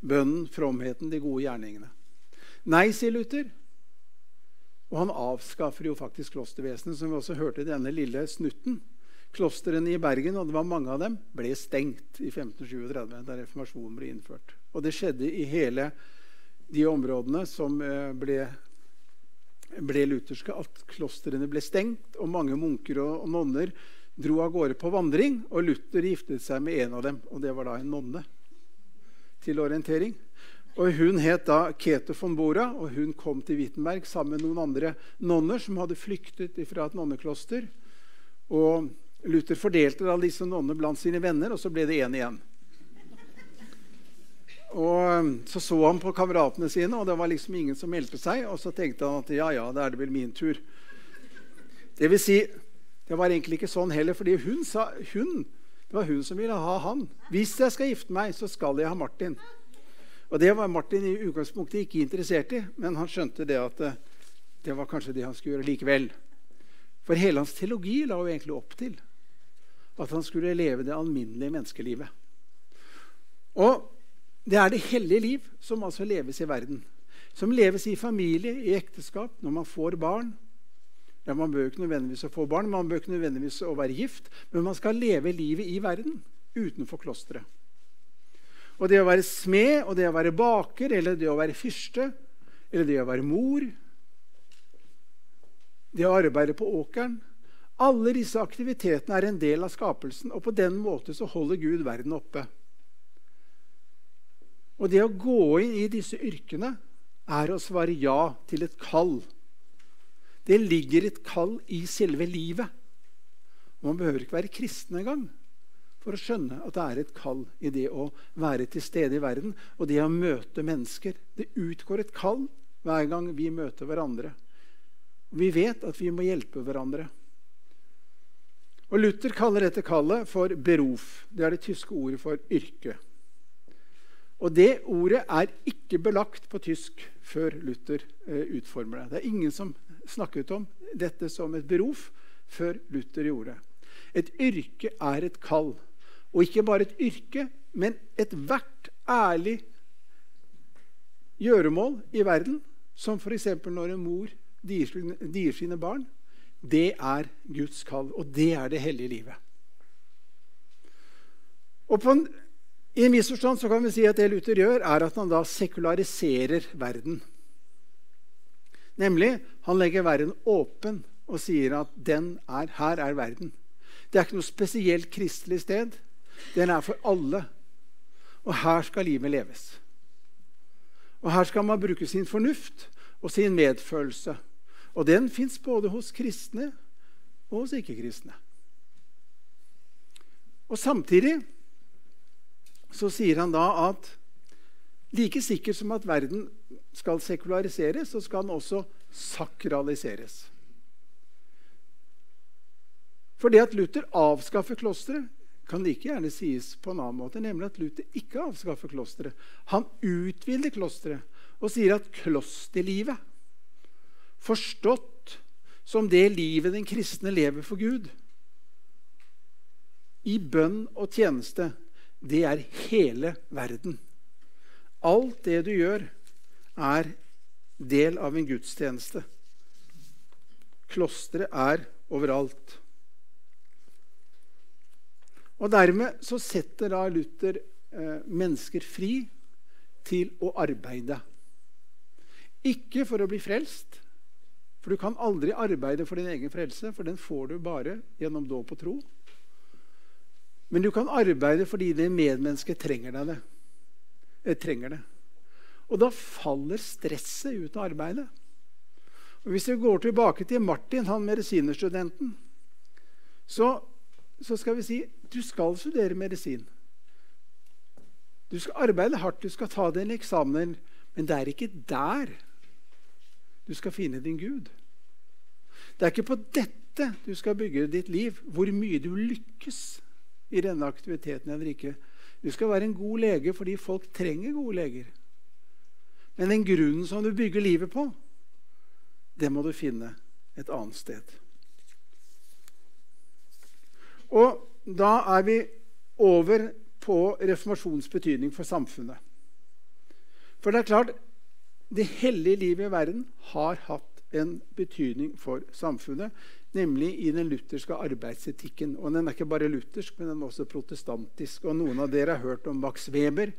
Bønnen, fromheten, de gode gjerningene. Nei, sier Luther. Og han avskaffer jo faktisk klostervesenet, som vi også hørte i denne lille snutten. Klostrene i Bergen, og det var mange av dem, ble stengt i 1537, da reformasjonen ble innført. Og det skjedde i hele de områdene som eh, ble ble lutherske at klostrene ble stengt, og mange munker og, og nonner dro av gårde på vandring. Og Luther giftet seg med en av dem, og det var da en nonne. Til orientering. Og Hun het da Kete von Bora, og hun kom til Wittenberg sammen med noen andre nonner som hadde flyktet fra et nonnekloster. Og Luther fordelte da disse nonnene blant sine venner, og så ble det én igjen. Og um, Så så han på kameratene sine, og det var liksom ingen som meldte seg. Og så tenkte han at ja, ja, da er det vel min tur. Det vil si, det var egentlig ikke sånn heller, fordi hun sa hun, det var hun som ville ha han. Hvis jeg skal gifte meg, så skal jeg ha Martin. Og det var Martin i utgangspunktet ikke interessert i, men han skjønte det at eh, det var kanskje det han skulle gjøre likevel. For hele hans teologi la jo egentlig opp til at han skulle leve det alminnelige menneskelivet. Og det er det hellige liv som altså leves i verden. Som leves i familie, i ekteskap, når man får barn. Ja, Man bør ikke nødvendigvis få barn, man bør ikke nødvendigvis å være gift, men man skal leve livet i verden utenfor klosteret. Og det å være smed, og det å være baker, eller det å være fyrste, eller det å være mor Det å arbeide på åkeren Alle disse aktivitetene er en del av skapelsen, og på den måten så holder Gud verden oppe. Og det å gå inn i disse yrkene er å svare ja til et kall. Det ligger et kall i selve livet. Og man behøver ikke være kristen engang for å skjønne at det er et kall i det å være til stede i verden og det å møte mennesker. Det utgår et kall hver gang vi møter hverandre. Vi vet at vi må hjelpe hverandre. Og Luther kaller dette kallet for berof. Det er det tyske ordet for yrke. Og det ordet er ikke belagt på tysk før Luther eh, utformer det. Det er ingen som snakket om dette som et berof før Luther gjorde det. Et yrke er et kall. Og ikke bare et yrke, men ethvert ærlig gjøremål i verden, som f.eks. når en mor dier sine barn, det er Guds kall, og det er det hellige livet. Og en i en viss forstand så kan vi si at det Luther gjør, er at han da sekulariserer verden. Nemlig, han legger verden åpen og sier at den er, her er verden. Det er ikke noe spesielt kristelig sted. Den er for alle. Og her skal livet leves. Og her skal man bruke sin fornuft og sin medfølelse. Og den fins både hos kristne og hos ikke-kristne. Og Samtidig så sier han da at like sikkert som at verden skal sekulariseres, så skal den også sakraliseres. For det at Luther avskaffer klosteret, kan like gjerne sies på en annen måte, nemlig at Luther ikke avskaffer klosteret. Han utvider klosteret og sier at klosterlivet, forstått som det livet den kristne lever for Gud, i bønn og tjeneste, det er hele verden. Alt det du gjør, er del av en gudstjeneste. Klosteret er overalt. Og Dermed så setter da Luther eh, mennesker fri til å arbeide. Ikke for å bli frelst, for du kan aldri arbeide for din egen frelse, for den får du bare gjennom dåp og tro. Men du kan arbeide fordi det medmennesket trenger deg det. Eh, trenger det. Og da faller stresset ut av arbeidet. Og Hvis vi går tilbake til Martin, han medisinerstudenten, så, så skal vi si du skal studere medisin. Du skal arbeide hardt, du skal ta dine eksamener, men det er ikke der du skal finne din Gud. Det er ikke på dette du skal bygge ditt liv, hvor mye du lykkes i denne aktiviteten eller ikke. Du skal være en god lege fordi folk trenger gode leger. Men den grunnen som du bygger livet på, det må du finne et annet sted. Og da er vi over på reformasjonens betydning for samfunnet. For det er klart det hellige livet i verden har hatt en betydning for samfunnet, nemlig i den lutherske arbeidsetikken. Og Den er ikke bare luthersk, men den er også protestantisk. Og Noen av dere har hørt om Max Weber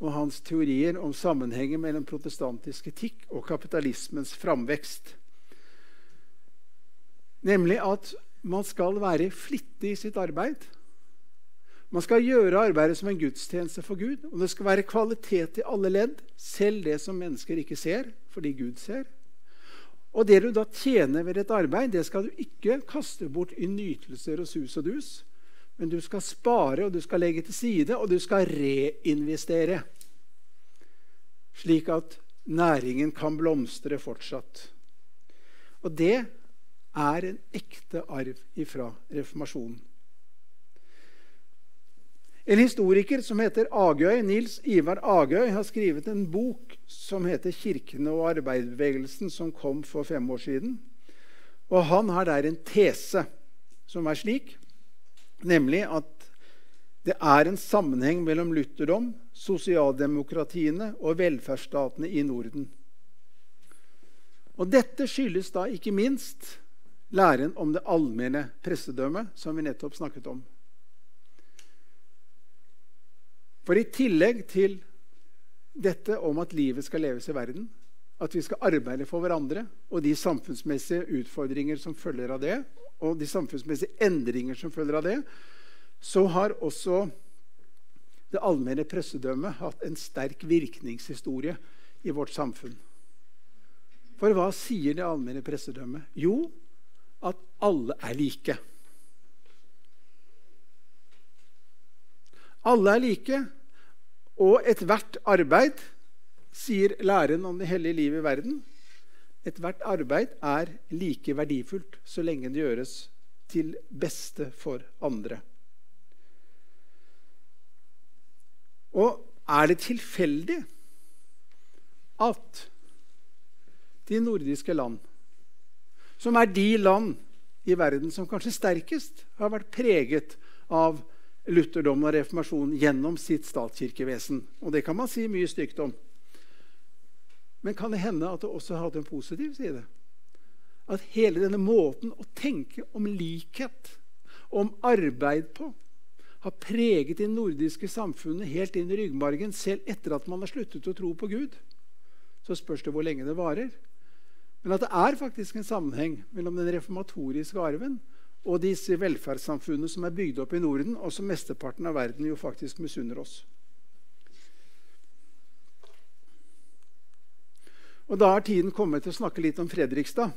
og hans teorier om sammenhengen mellom protestantisk etikk og kapitalismens framvekst. Nemlig at man skal være flittig i sitt arbeid. Man skal gjøre arbeidet som en gudstjeneste for Gud. Og det skal være kvalitet i alle ledd, selv det som mennesker ikke ser, fordi Gud ser. Og det du da tjener ved et arbeid, det skal du ikke kaste bort i nytelser og sus og dus. Men du skal spare, og du skal legge til side, og du skal reinvestere. Slik at næringen kan blomstre fortsatt. Og det er en ekte arv ifra reformasjonen. En historiker som heter Agøy, Nils Ivar Agøy har skrevet en bok som heter 'Kirkene og arbeiderbevegelsen', som kom for fem år siden. Og Han har der en tese som er slik, nemlig at det er en sammenheng mellom lutherdom, sosialdemokratiene og velferdsstatene i Norden. Og Dette skyldes da ikke minst læren om det allmenne pressedømmet, som vi nettopp snakket om. For i tillegg til dette om at livet skal leves i verden, at vi skal arbeide for hverandre, og de samfunnsmessige utfordringer som følger av det, og de samfunnsmessige endringer som følger av det, så har også det allmenne pressedømmet hatt en sterk virkningshistorie i vårt samfunn. For hva sier det allmenne pressedømmet? Jo, at alle er like. Alle er like, og ethvert arbeid, sier læren om det hellige livet i verden, ethvert arbeid er like verdifullt så lenge det gjøres til beste for andre. Og er det tilfeldig at de nordiske land som er de land i verden som kanskje sterkest har vært preget av lutherdommen og reformasjon gjennom sitt statskirkevesen. Og det kan man si mye stygt om. Men kan det hende at det også hatt en positiv side? At hele denne måten å tenke om likhet, om arbeid på, har preget det nordiske samfunnet helt inn i ryggmargen, selv etter at man har sluttet å tro på Gud. Så spørs det hvor lenge det varer. Men at det er faktisk en sammenheng mellom den reformatoriske arven og disse velferdssamfunnene som er bygd opp i Norden, og som mesteparten av verden jo faktisk misunner oss. Og da har tiden kommet til å snakke litt om Fredrikstad.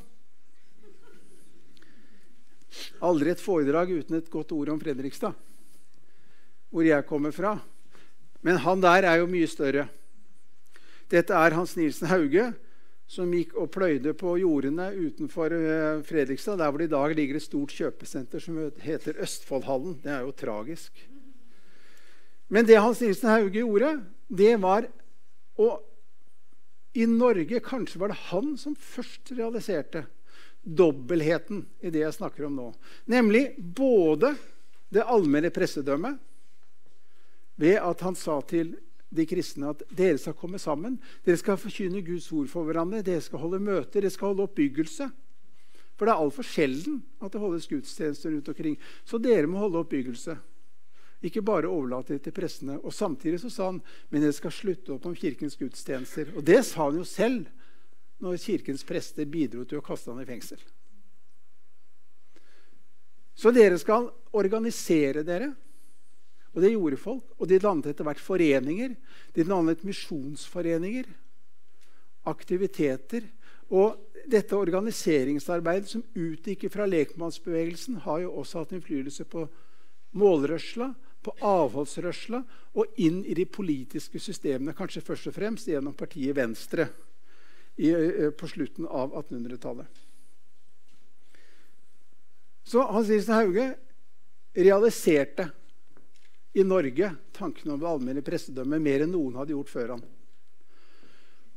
Aldri et foredrag uten et godt ord om Fredrikstad, hvor jeg kommer fra. Men han der er jo mye større. Dette er Hans Nilsen Hauge, som gikk og pløyde på jordene utenfor eh, Fredrikstad, der hvor det i dag ligger et stort kjøpesenter som heter Østfoldhallen. Det er jo tragisk. Men det Hans Nilsen Hauge gjorde, det var Og I Norge kanskje var det han som først realiserte dobbeltheten i det jeg snakker om nå. Nemlig både det allmenne pressedømmet ved at han sa til de kristne at dere skal komme sammen. Dere skal forkynne Guds ord for hverandre. Dere skal holde møter. Dere skal holde oppbyggelse. For det er altfor sjelden at det holdes gudstjenester rundt omkring. Så dere må holde oppbyggelse. Ikke bare overlate det til prestene. Og Samtidig så sa han men dere skal slutte opp om kirkens gudstjenester. Og det sa han jo selv når kirkens prester bidro til å kaste han i fengsel. Så dere skal organisere dere. Og det gjorde folk. Og de dannet etter hvert foreninger. De dannet misjonsforeninger, aktiviteter. Og dette organiseringsarbeidet som utgikk fra lekmannsbevegelsen, har jo også hatt innflytelse på målrørsla, på avholdsrørsla og inn i de politiske systemene, kanskje først og fremst gjennom partiet Venstre i, på slutten av 1800-tallet. Så Hans Nilsen Hauge realiserte i Norge tanken om det allmenne prestedømmet mer enn noen hadde gjort før han.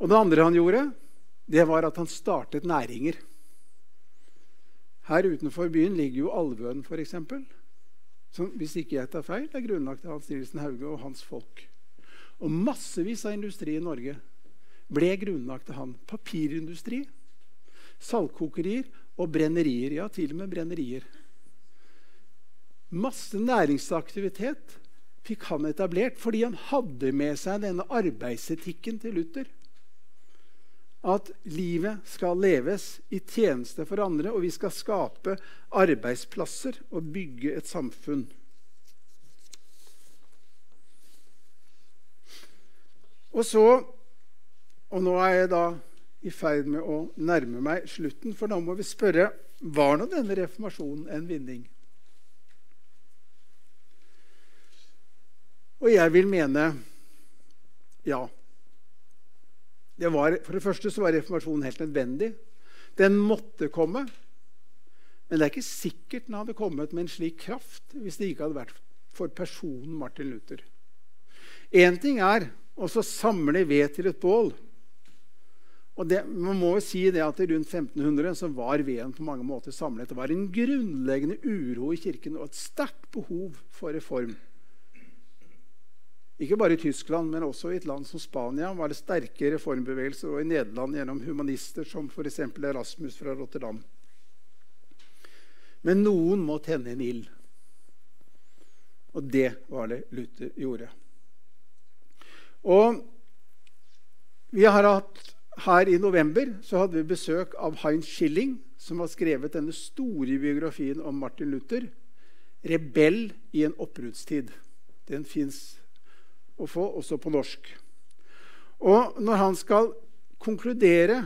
Og Det andre han gjorde, det var at han startet næringer. Her utenfor byen ligger jo Alvøen, f.eks. Som, hvis ikke jeg tar feil, er grunnlagt av Hans Nielsen Hauge og hans folk. Og massevis av industri i Norge ble grunnlagt av han. Papirindustri, saltkokerier og brennerier. Ja, til og med brennerier. Masse næringsaktivitet fikk han etablert fordi han hadde med seg denne arbeidsetikken til Luther. At livet skal leves i tjeneste for andre, og vi skal skape arbeidsplasser og bygge et samfunn. Og så og nå er jeg da i ferd med å nærme meg slutten, for da må vi spørre var nå denne reformasjonen en vinning? Og jeg vil mene ja. Det var, for det første så var reformasjonen helt nødvendig. Den måtte komme. Men det er ikke sikkert den hadde kommet med en slik kraft hvis det ikke hadde vært for personen Martin Luther. Én ting er å samle ved til et bål. Og det, man må jo si det at Rundt 1500 så var veden på mange måter samlet. Det var en grunnleggende uro i kirken og et sterkt behov for reform. Ikke bare i Tyskland, men også i et land som Spania var det sterke reformbevegelser, og i Nederland gjennom humanister som f.eks. Erasmus fra Rotterdam. Men noen må tenne en ild. Og det var det Luther gjorde. Og vi har hatt her i november så hadde vi besøk av Heinz Schilling, som har skrevet denne store biografien om Martin Luther, 'Rebell i en oppbruddstid'. Den fins å få også på norsk. Og når han skal konkludere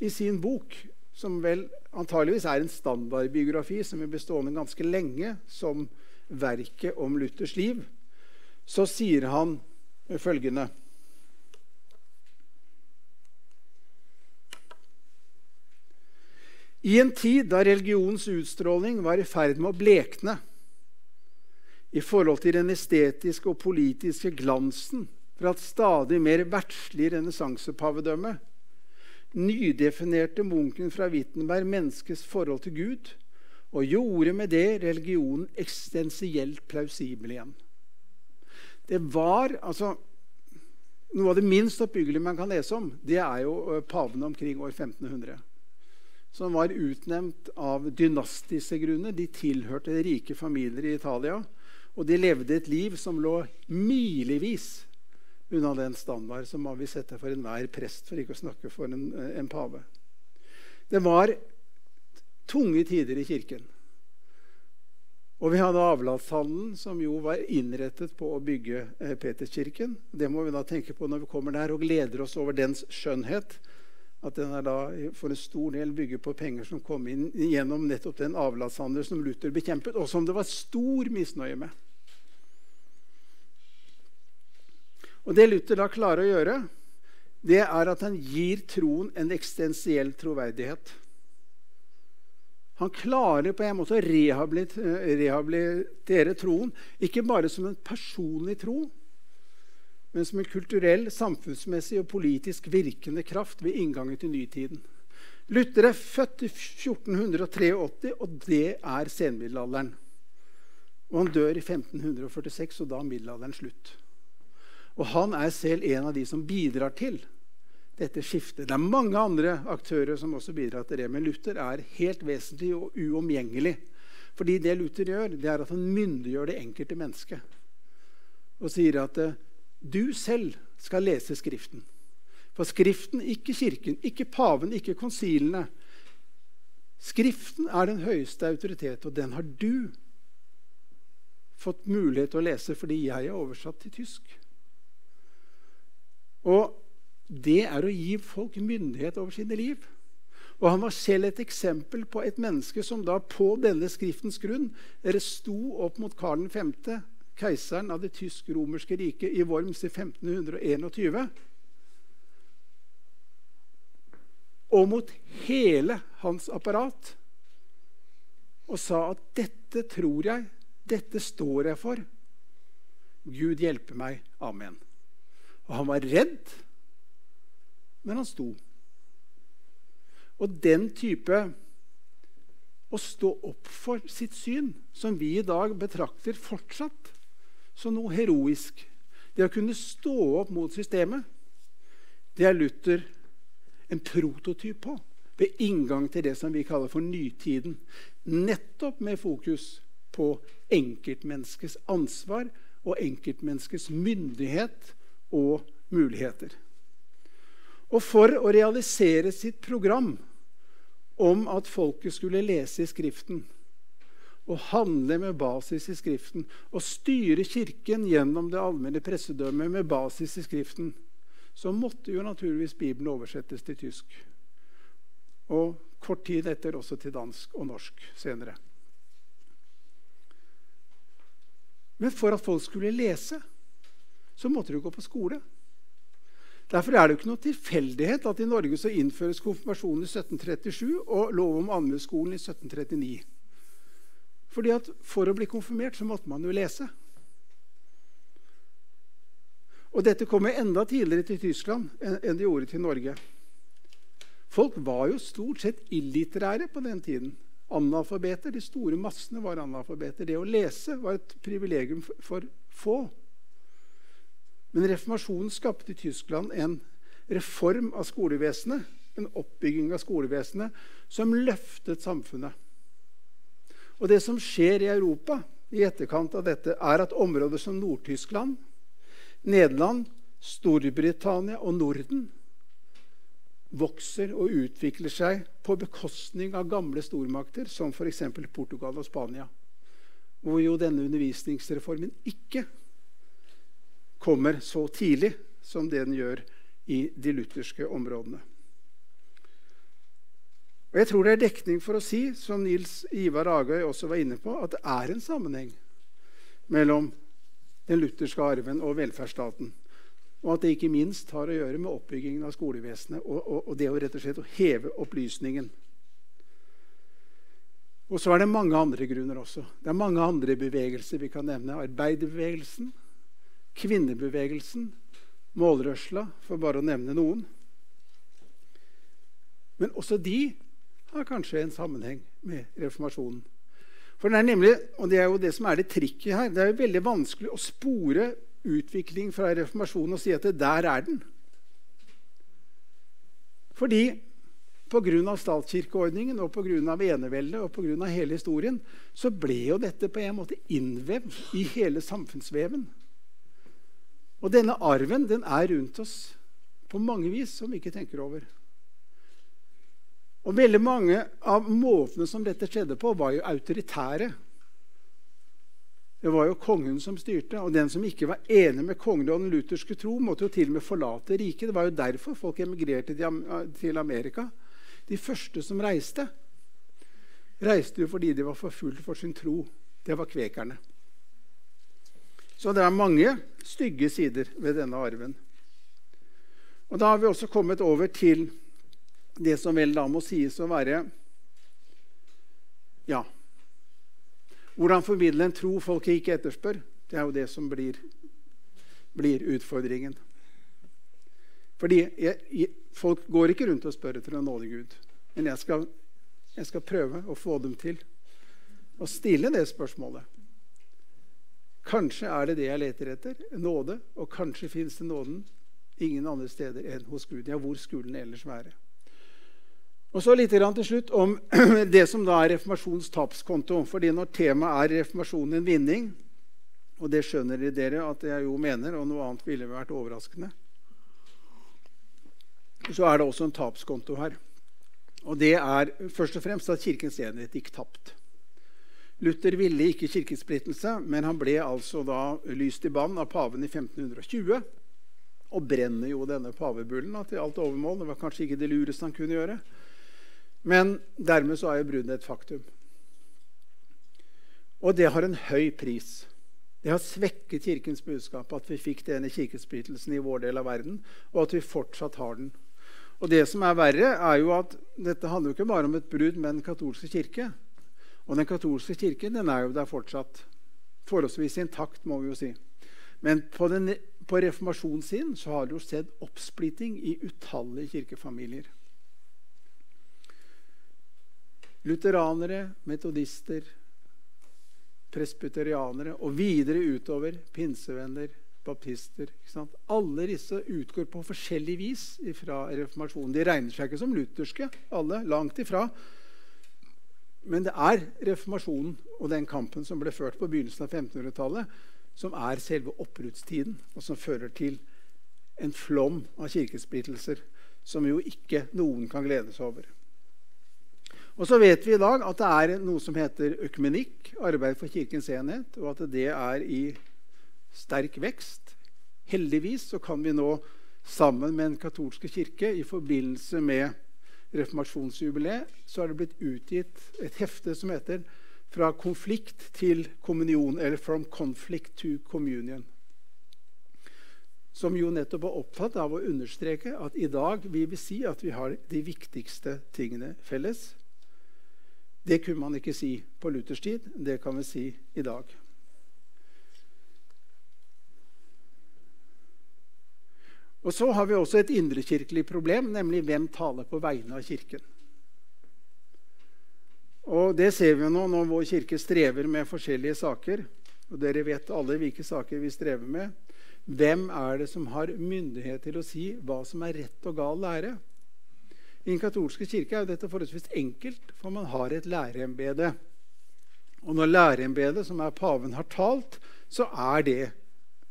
i sin bok, som vel antageligvis er en standardbiografi som vil bestående ganske lenge som verket om Luthers liv, så sier han følgende I en tid da religionens utstråling var i ferd med å blekne i forhold til den estetiske og politiske glansen fra et stadig mer verdslig renessansepavedømme, nydefinerte munken fra Wittenberg menneskets forhold til Gud og gjorde med det religionen eksistensielt plausibel igjen. Det var altså Noe av det minst oppbyggelige man kan lese om, det er jo pavene omkring år 1500 som var utnevnt av dynastiske grunner. De tilhørte rike familier i Italia. Og de levde et liv som lå milevis unna den standard som man vil sette for enhver prest, for ikke å snakke for en, en pave. Det var tunge tider i kirken. Og vi hadde avlatshandelen, som jo var innrettet på å bygge eh, Peterskirken. Det må vi da tenke på når vi kommer der og gleder oss over dens skjønnhet. At den er da for en stor del bygger på penger som kom inn gjennom nettopp den avlatshandel som Luther bekjempet, og som det var stor misnøye med. Og Det Luther da klarer å gjøre, det er at han gir troen en eksistensiell troverdighet. Han klarer på en måte å rehabilitere troen, ikke bare som en personlig tro, men som en kulturell, samfunnsmessig og politisk virkende kraft ved inngangen til nytiden. Luther er født i 1483, og det er senmiddelalderen. Og han dør i 1546, og da er middelalderen slutt. Og han er selv en av de som bidrar til dette skiftet. Det er mange andre aktører som også bidrar til det, men Luther er helt vesentlig og uomgjengelig. Fordi det Luther gjør, det er at han myndiggjør det enkelte mennesket. Og sier at eh, du selv skal lese Skriften. For Skriften, ikke Kirken, ikke paven, ikke konsilene. Skriften er den høyeste autoritet, og den har du fått mulighet til å lese fordi jeg er oversatt til tysk. Og det er å gi folk myndighet over sine liv. Og Han var selv et eksempel på et menneske som da på denne skriftens grunn sto opp mot Karl 5., keiseren av det tysk-romerske riket, i Worms i 1521. Og mot hele hans apparat. Og sa at 'dette tror jeg, dette står jeg for'. Gud hjelpe meg. Amen. Og han var redd, men han sto. Og den type å stå opp for sitt syn, som vi i dag betrakter fortsatt som noe heroisk, det å kunne stå opp mot systemet, det er Luther en prototyp på ved inngang til det som vi kaller for nytiden. Nettopp med fokus på enkeltmenneskets ansvar og enkeltmenneskets myndighet og muligheter. Og for å realisere sitt program om at folket skulle lese i Skriften og handle med basis i Skriften og styre Kirken gjennom det allmenne pressedømmet med basis i Skriften, så måtte jo naturligvis Bibelen oversettes til tysk. Og kort tid etter også til dansk og norsk senere. Men for at folk skulle lese, så måtte de gå på skole. Derfor er det jo ikke noe tilfeldighet at i Norge så innføres konfirmasjonen i 1737 og lov om allmennskolen i 1739. Fordi at For å bli konfirmert så måtte man jo lese. Og dette kommer enda tidligere til Tyskland enn det gjorde til Norge. Folk var jo stort sett illitterære på den tiden. Analfabeter, De store massene var analfabeter. Det å lese var et privilegium for få. Men reformasjonen skapte i Tyskland en reform av skolevesenet, en oppbygging av skolevesenet, som løftet samfunnet. Og det som skjer i Europa i etterkant av dette, er at områder som Nord-Tyskland, Nederland, Storbritannia og Norden vokser og utvikler seg på bekostning av gamle stormakter, som f.eks. Portugal og Spania, hvor jo denne undervisningsreformen ikke kommer så tidlig som det den gjør i de lutherske områdene. Og Jeg tror det er dekning for å si, som Nils Ivar Agøy også var inne på, at det er en sammenheng mellom den lutherske arven og velferdsstaten. Og at det ikke minst har å gjøre med oppbyggingen av skolevesenet og, og, og det å rett og slett heve opplysningen. Og så er det mange andre grunner også. Det er mange andre bevegelser vi kan nevne. Arbeiderbevegelsen, kvinnebevegelsen, målrørsla, for bare å nevne noen. Men også de har kanskje en sammenheng med reformasjonen. For Det er nemlig, og det er jo det som er det trikket her, det er jo veldig vanskelig å spore utvikling fra reformasjonen og si at det der er den. Fordi pga. statskirkeordningen og pga. eneveldet og på grunn av hele historien så ble jo dette på en måte innvevd i hele samfunnsveven. Og denne arven den er rundt oss på mange vis som vi ikke tenker over. Og veldig mange av måtene som dette skjedde på, var jo autoritære. Det var jo kongen som styrte, og den som ikke var enig med kongen og den lutherske tro, måtte jo til og med forlate riket. Det var jo derfor folk emigrerte til Amerika. De første som reiste, reiste jo fordi de var forfulgt for sin tro. Det var kvekerne. Så det er mange stygge sider ved denne arven. Og Da har vi også kommet over til det som vel da må sies å være Ja. Hvordan formidle en tro folk ikke etterspør? Det er jo det som blir, blir utfordringen. Fordi jeg, jeg, folk går ikke rundt og spør etter en nådig Gud. Men jeg skal, jeg skal prøve å få dem til å stille det spørsmålet. Kanskje er det det jeg leter etter, nåde. Og kanskje fins det nåden ingen andre steder enn hos Gud. Ja, hvor skulle den ellers være? Og så litt til slutt om [clears throat] det som da er reformasjonens tapskonto. Fordi når temaet er reformasjonen en vinning, og det skjønner dere at jeg jo mener, og noe annet ville vært overraskende, så er det også en tapskonto her. Og det er først og fremst at Kirkens enhet gikk tapt. Luther ville ikke kirkesplittelse, men han ble altså da lyst i bann av paven i 1520. Og brenner jo denne pavebullen til alt overmål. Det var kanskje ikke det lureste han kunne gjøre. Men dermed så er jo bruddet et faktum. Og det har en høy pris. Det har svekket Kirkens budskap at vi fikk denne kirkesplittelsen i vår del av verden, og at vi fortsatt har den. Og det som er verre, er jo at dette handler jo ikke bare om et brudd med den katolske kirke. Og den katolske kirken den er jo der fortsatt. Forholdsvis intakt, må vi jo si. Men på, den, på reformasjonssiden så har det jo skjedd oppsplitting i utallige kirkefamilier. Lutheranere, metodister, presbyterianere og videre utover pinsevenner, baptister. Alle disse utgår på forskjellig vis fra reformasjonen. De regner seg ikke som lutherske, alle. Langt ifra. Men det er reformasjonen og den kampen som ble ført på begynnelsen av 1500-tallet, som er selve oppbruddstiden, og som fører til en flom av kirkesplittelser som jo ikke noen kan glede seg over. Og så vet vi i dag at det er noe som heter økumenikk, arbeid for Kirkens enhet, og at det er i sterk vekst. Heldigvis så kan vi nå sammen med Den katolske kirke i forbindelse med reformasjonsjubileet så er det blitt utgitt et hefte som heter 'Fra konflikt til kommunion', eller 'From conflict to communion'. Som jo nettopp er opptatt av å understreke at i dag vil vi si at vi har de viktigste tingene felles. Det kunne man ikke si på Luthers tid. Det kan vi si i dag. Og Så har vi også et indrekirkelig problem, nemlig hvem taler på vegne av Kirken. Og Det ser vi nå når vår kirke strever med forskjellige saker. Og Dere vet alle hvilke saker vi strever med. Hvem er det som har myndighet til å si hva som er rett og gal lære? I den katolske kirke er dette forholdsvis enkelt, for man har et læreembede. Og når læreembedet, som er paven, har talt, så er det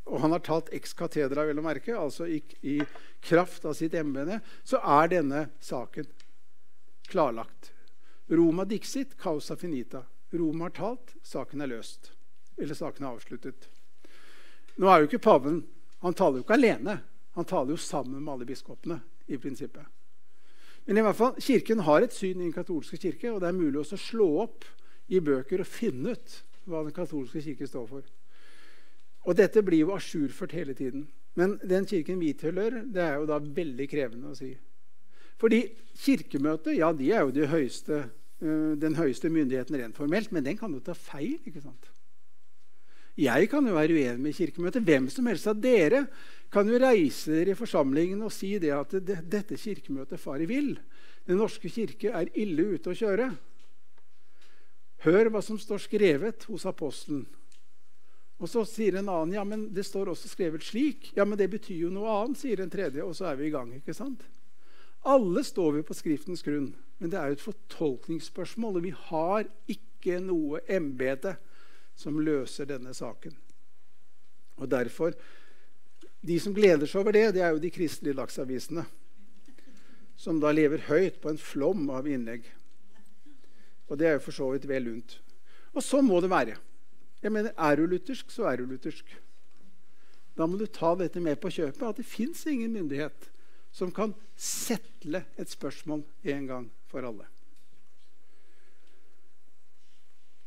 og han har talt ex cathedra, vel å merke, altså i, i kraft av sitt embete, så er denne saken klarlagt. Roma dixit, causa finita. Roma har talt, saken er løst. Eller saken er avsluttet. Nå er jo ikke paven Han taler jo ikke alene. Han taler jo sammen med alle biskopene. i prinsippet. Men i hvert fall, Kirken har et syn i den katolske kirke, og det er mulig å slå opp i bøker og finne ut hva den katolske kirke står for. Og dette blir jo ajourført hele tiden. Men den kirken vi tilhører, det er jo da veldig krevende å si. Fordi Kirkemøtet ja, de er jo de høyeste, uh, den høyeste myndigheten rent formelt, men den kan jo ta feil. ikke sant? Jeg kan jo være uenig med Kirkemøtet. Hvem som helst av dere kan jo reise dere i forsamlingen og si det at det, dette kirkemøtet farer vill. Den norske kirke er ille ute å kjøre. Hør hva som står skrevet hos apostelen. Og Så sier en annen ja, men det står også skrevet slik. Ja, men det betyr jo noe annet, sier en tredje. Og så er vi i gang. ikke sant? Alle står vi på Skriftens grunn, men det er jo et fortolkningsspørsmål. Og vi har ikke noe embete som løser denne saken. Og derfor De som gleder seg over det, det er jo de kristelige dagsavisene. som da lever høyt på en flom av innlegg. Og det er jo for så vidt vel lunt. Og sånn må det være. Jeg mener, Er du luthersk, så er du luthersk. Da må du ta dette med på kjøpet, at det fins ingen myndighet som kan setle et spørsmål en gang for alle.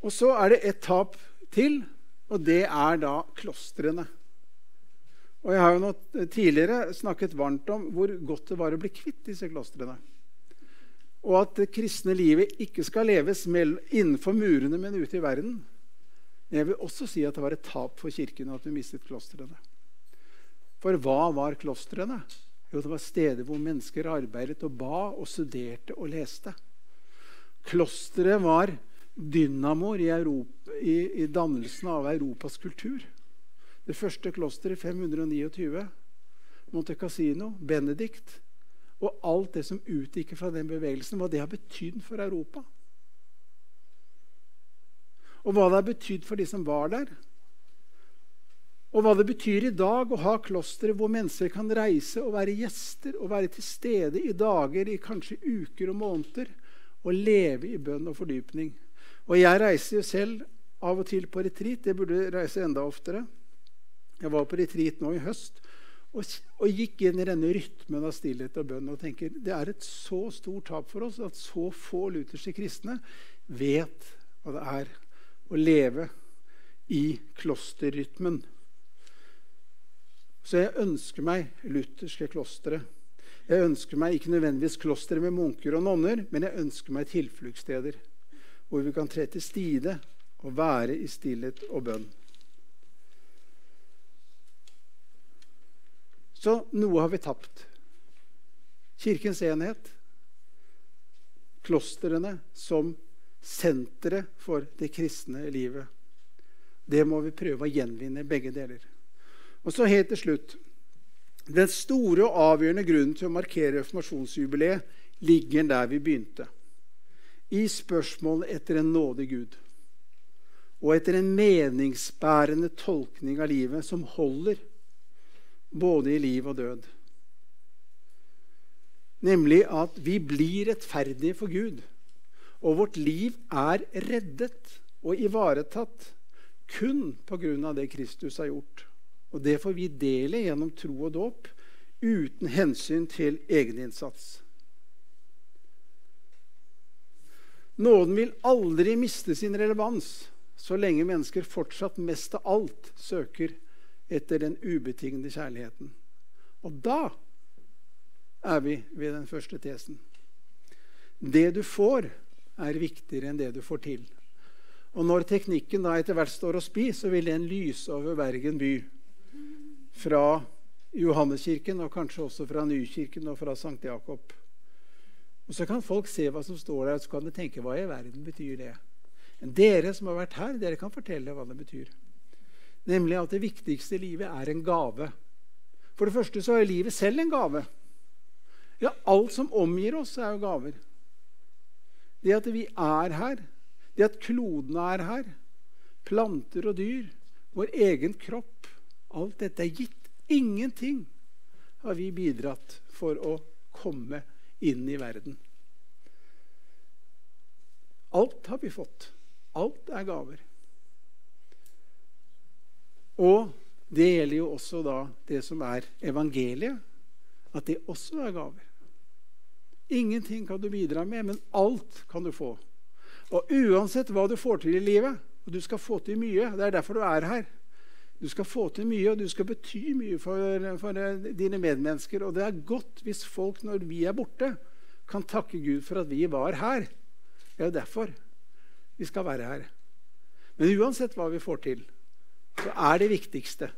Og så er det et tap til, og det er da klostrene. Og Jeg har jo nå tidligere snakket varmt om hvor godt det var å bli kvitt disse klostrene. Og at det kristne livet ikke skal leves innenfor murene, men ute i verden. Men jeg vil også si at det var et tap for kirken at vi mistet klostrene. For hva var klostrene? Jo, det var steder hvor mennesker arbeidet og ba og studerte og leste. Klosteret var dynamoer i, i, i, dannelsen av Europas kultur. Det første klosteret i 529, Monte Cassino, Benedikt og alt det som utgikk fra den bevegelsen, hva det har betydd for Europa. Og hva det har betydd for de som var der. Og hva det betyr i dag å ha klostre hvor mennesker kan reise og være gjester og være til stede i dager, i kanskje uker og måneder, og leve i bønn og fordypning. Og jeg reiser jo selv av og til på retreat. Jeg burde reise enda oftere. Jeg var på retreat nå i høst og, og, gikk inn i denne rytmen av stillhet og bønn og tenker det er et så stort tap for oss at så få lutherske kristne vet hva det er å leve i klosterrytmen. Så jeg ønsker meg lutherske klostre. Jeg ønsker meg ikke nødvendigvis klostre med munker og nonner, men jeg ønsker meg tilfluktssteder hvor vi kan tre til stide og være i stillhet og bønn. Så noe har vi tapt. Kirkens enhet, klostrene som senteret for det kristne livet. Det må vi prøve å gjenvinne, begge deler. Og så helt til slutt Den store og avgjørende grunnen til å markere reformasjonsjubileet ligger der vi begynte i spørsmålet etter en nådig Gud og etter en meningsbærende tolkning av livet som holder både i liv og død. Nemlig at vi blir rettferdige for Gud, og vårt liv er reddet og ivaretatt kun pga. det Kristus har gjort. Og det får vi dele gjennom tro og dåp uten hensyn til egeninnsats. Nåden vil aldri miste sin relevans så lenge mennesker fortsatt mest av alt søker etter den ubetingede kjærligheten. Og da er vi ved den første tesen. Det du får, er viktigere enn det du får til. Og når teknikken da etter hvert står og spir, så vil den lyse over Bergen by. Fra Johanneskirken, og kanskje også fra Nykirken og fra Sankt Jakob. Og Så kan folk se hva som står der, og så kan de tenke hva i verden betyr det. Men dere som har vært her, dere kan fortelle hva det betyr. Nemlig at det viktigste i livet er en gave. For det første så er livet selv en gave. Ja, alt som omgir oss, er jo gaver. Det at vi er her, det at klodene er her, planter og dyr, vår egen kropp Alt dette er gitt. Ingenting har vi bidratt for å komme inn i verden. Alt har vi fått. Alt er gaver. Og det gjelder jo også da det som er evangeliet, at det også er gaver. Ingenting kan du bidra med, men alt kan du få. Og uansett hva du får til i livet, og du skal få til mye Det er derfor du er her. Du skal få til mye, og du skal bety mye for, for dine medmennesker. Og det er godt hvis folk, når vi er borte, kan takke Gud for at vi var her. Det er jo derfor vi skal være her. Men uansett hva vi får til, så er det viktigste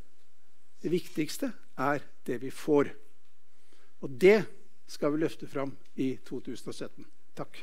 Det viktigste er det vi får. Og det skal vi løfte fram i 2017. Takk.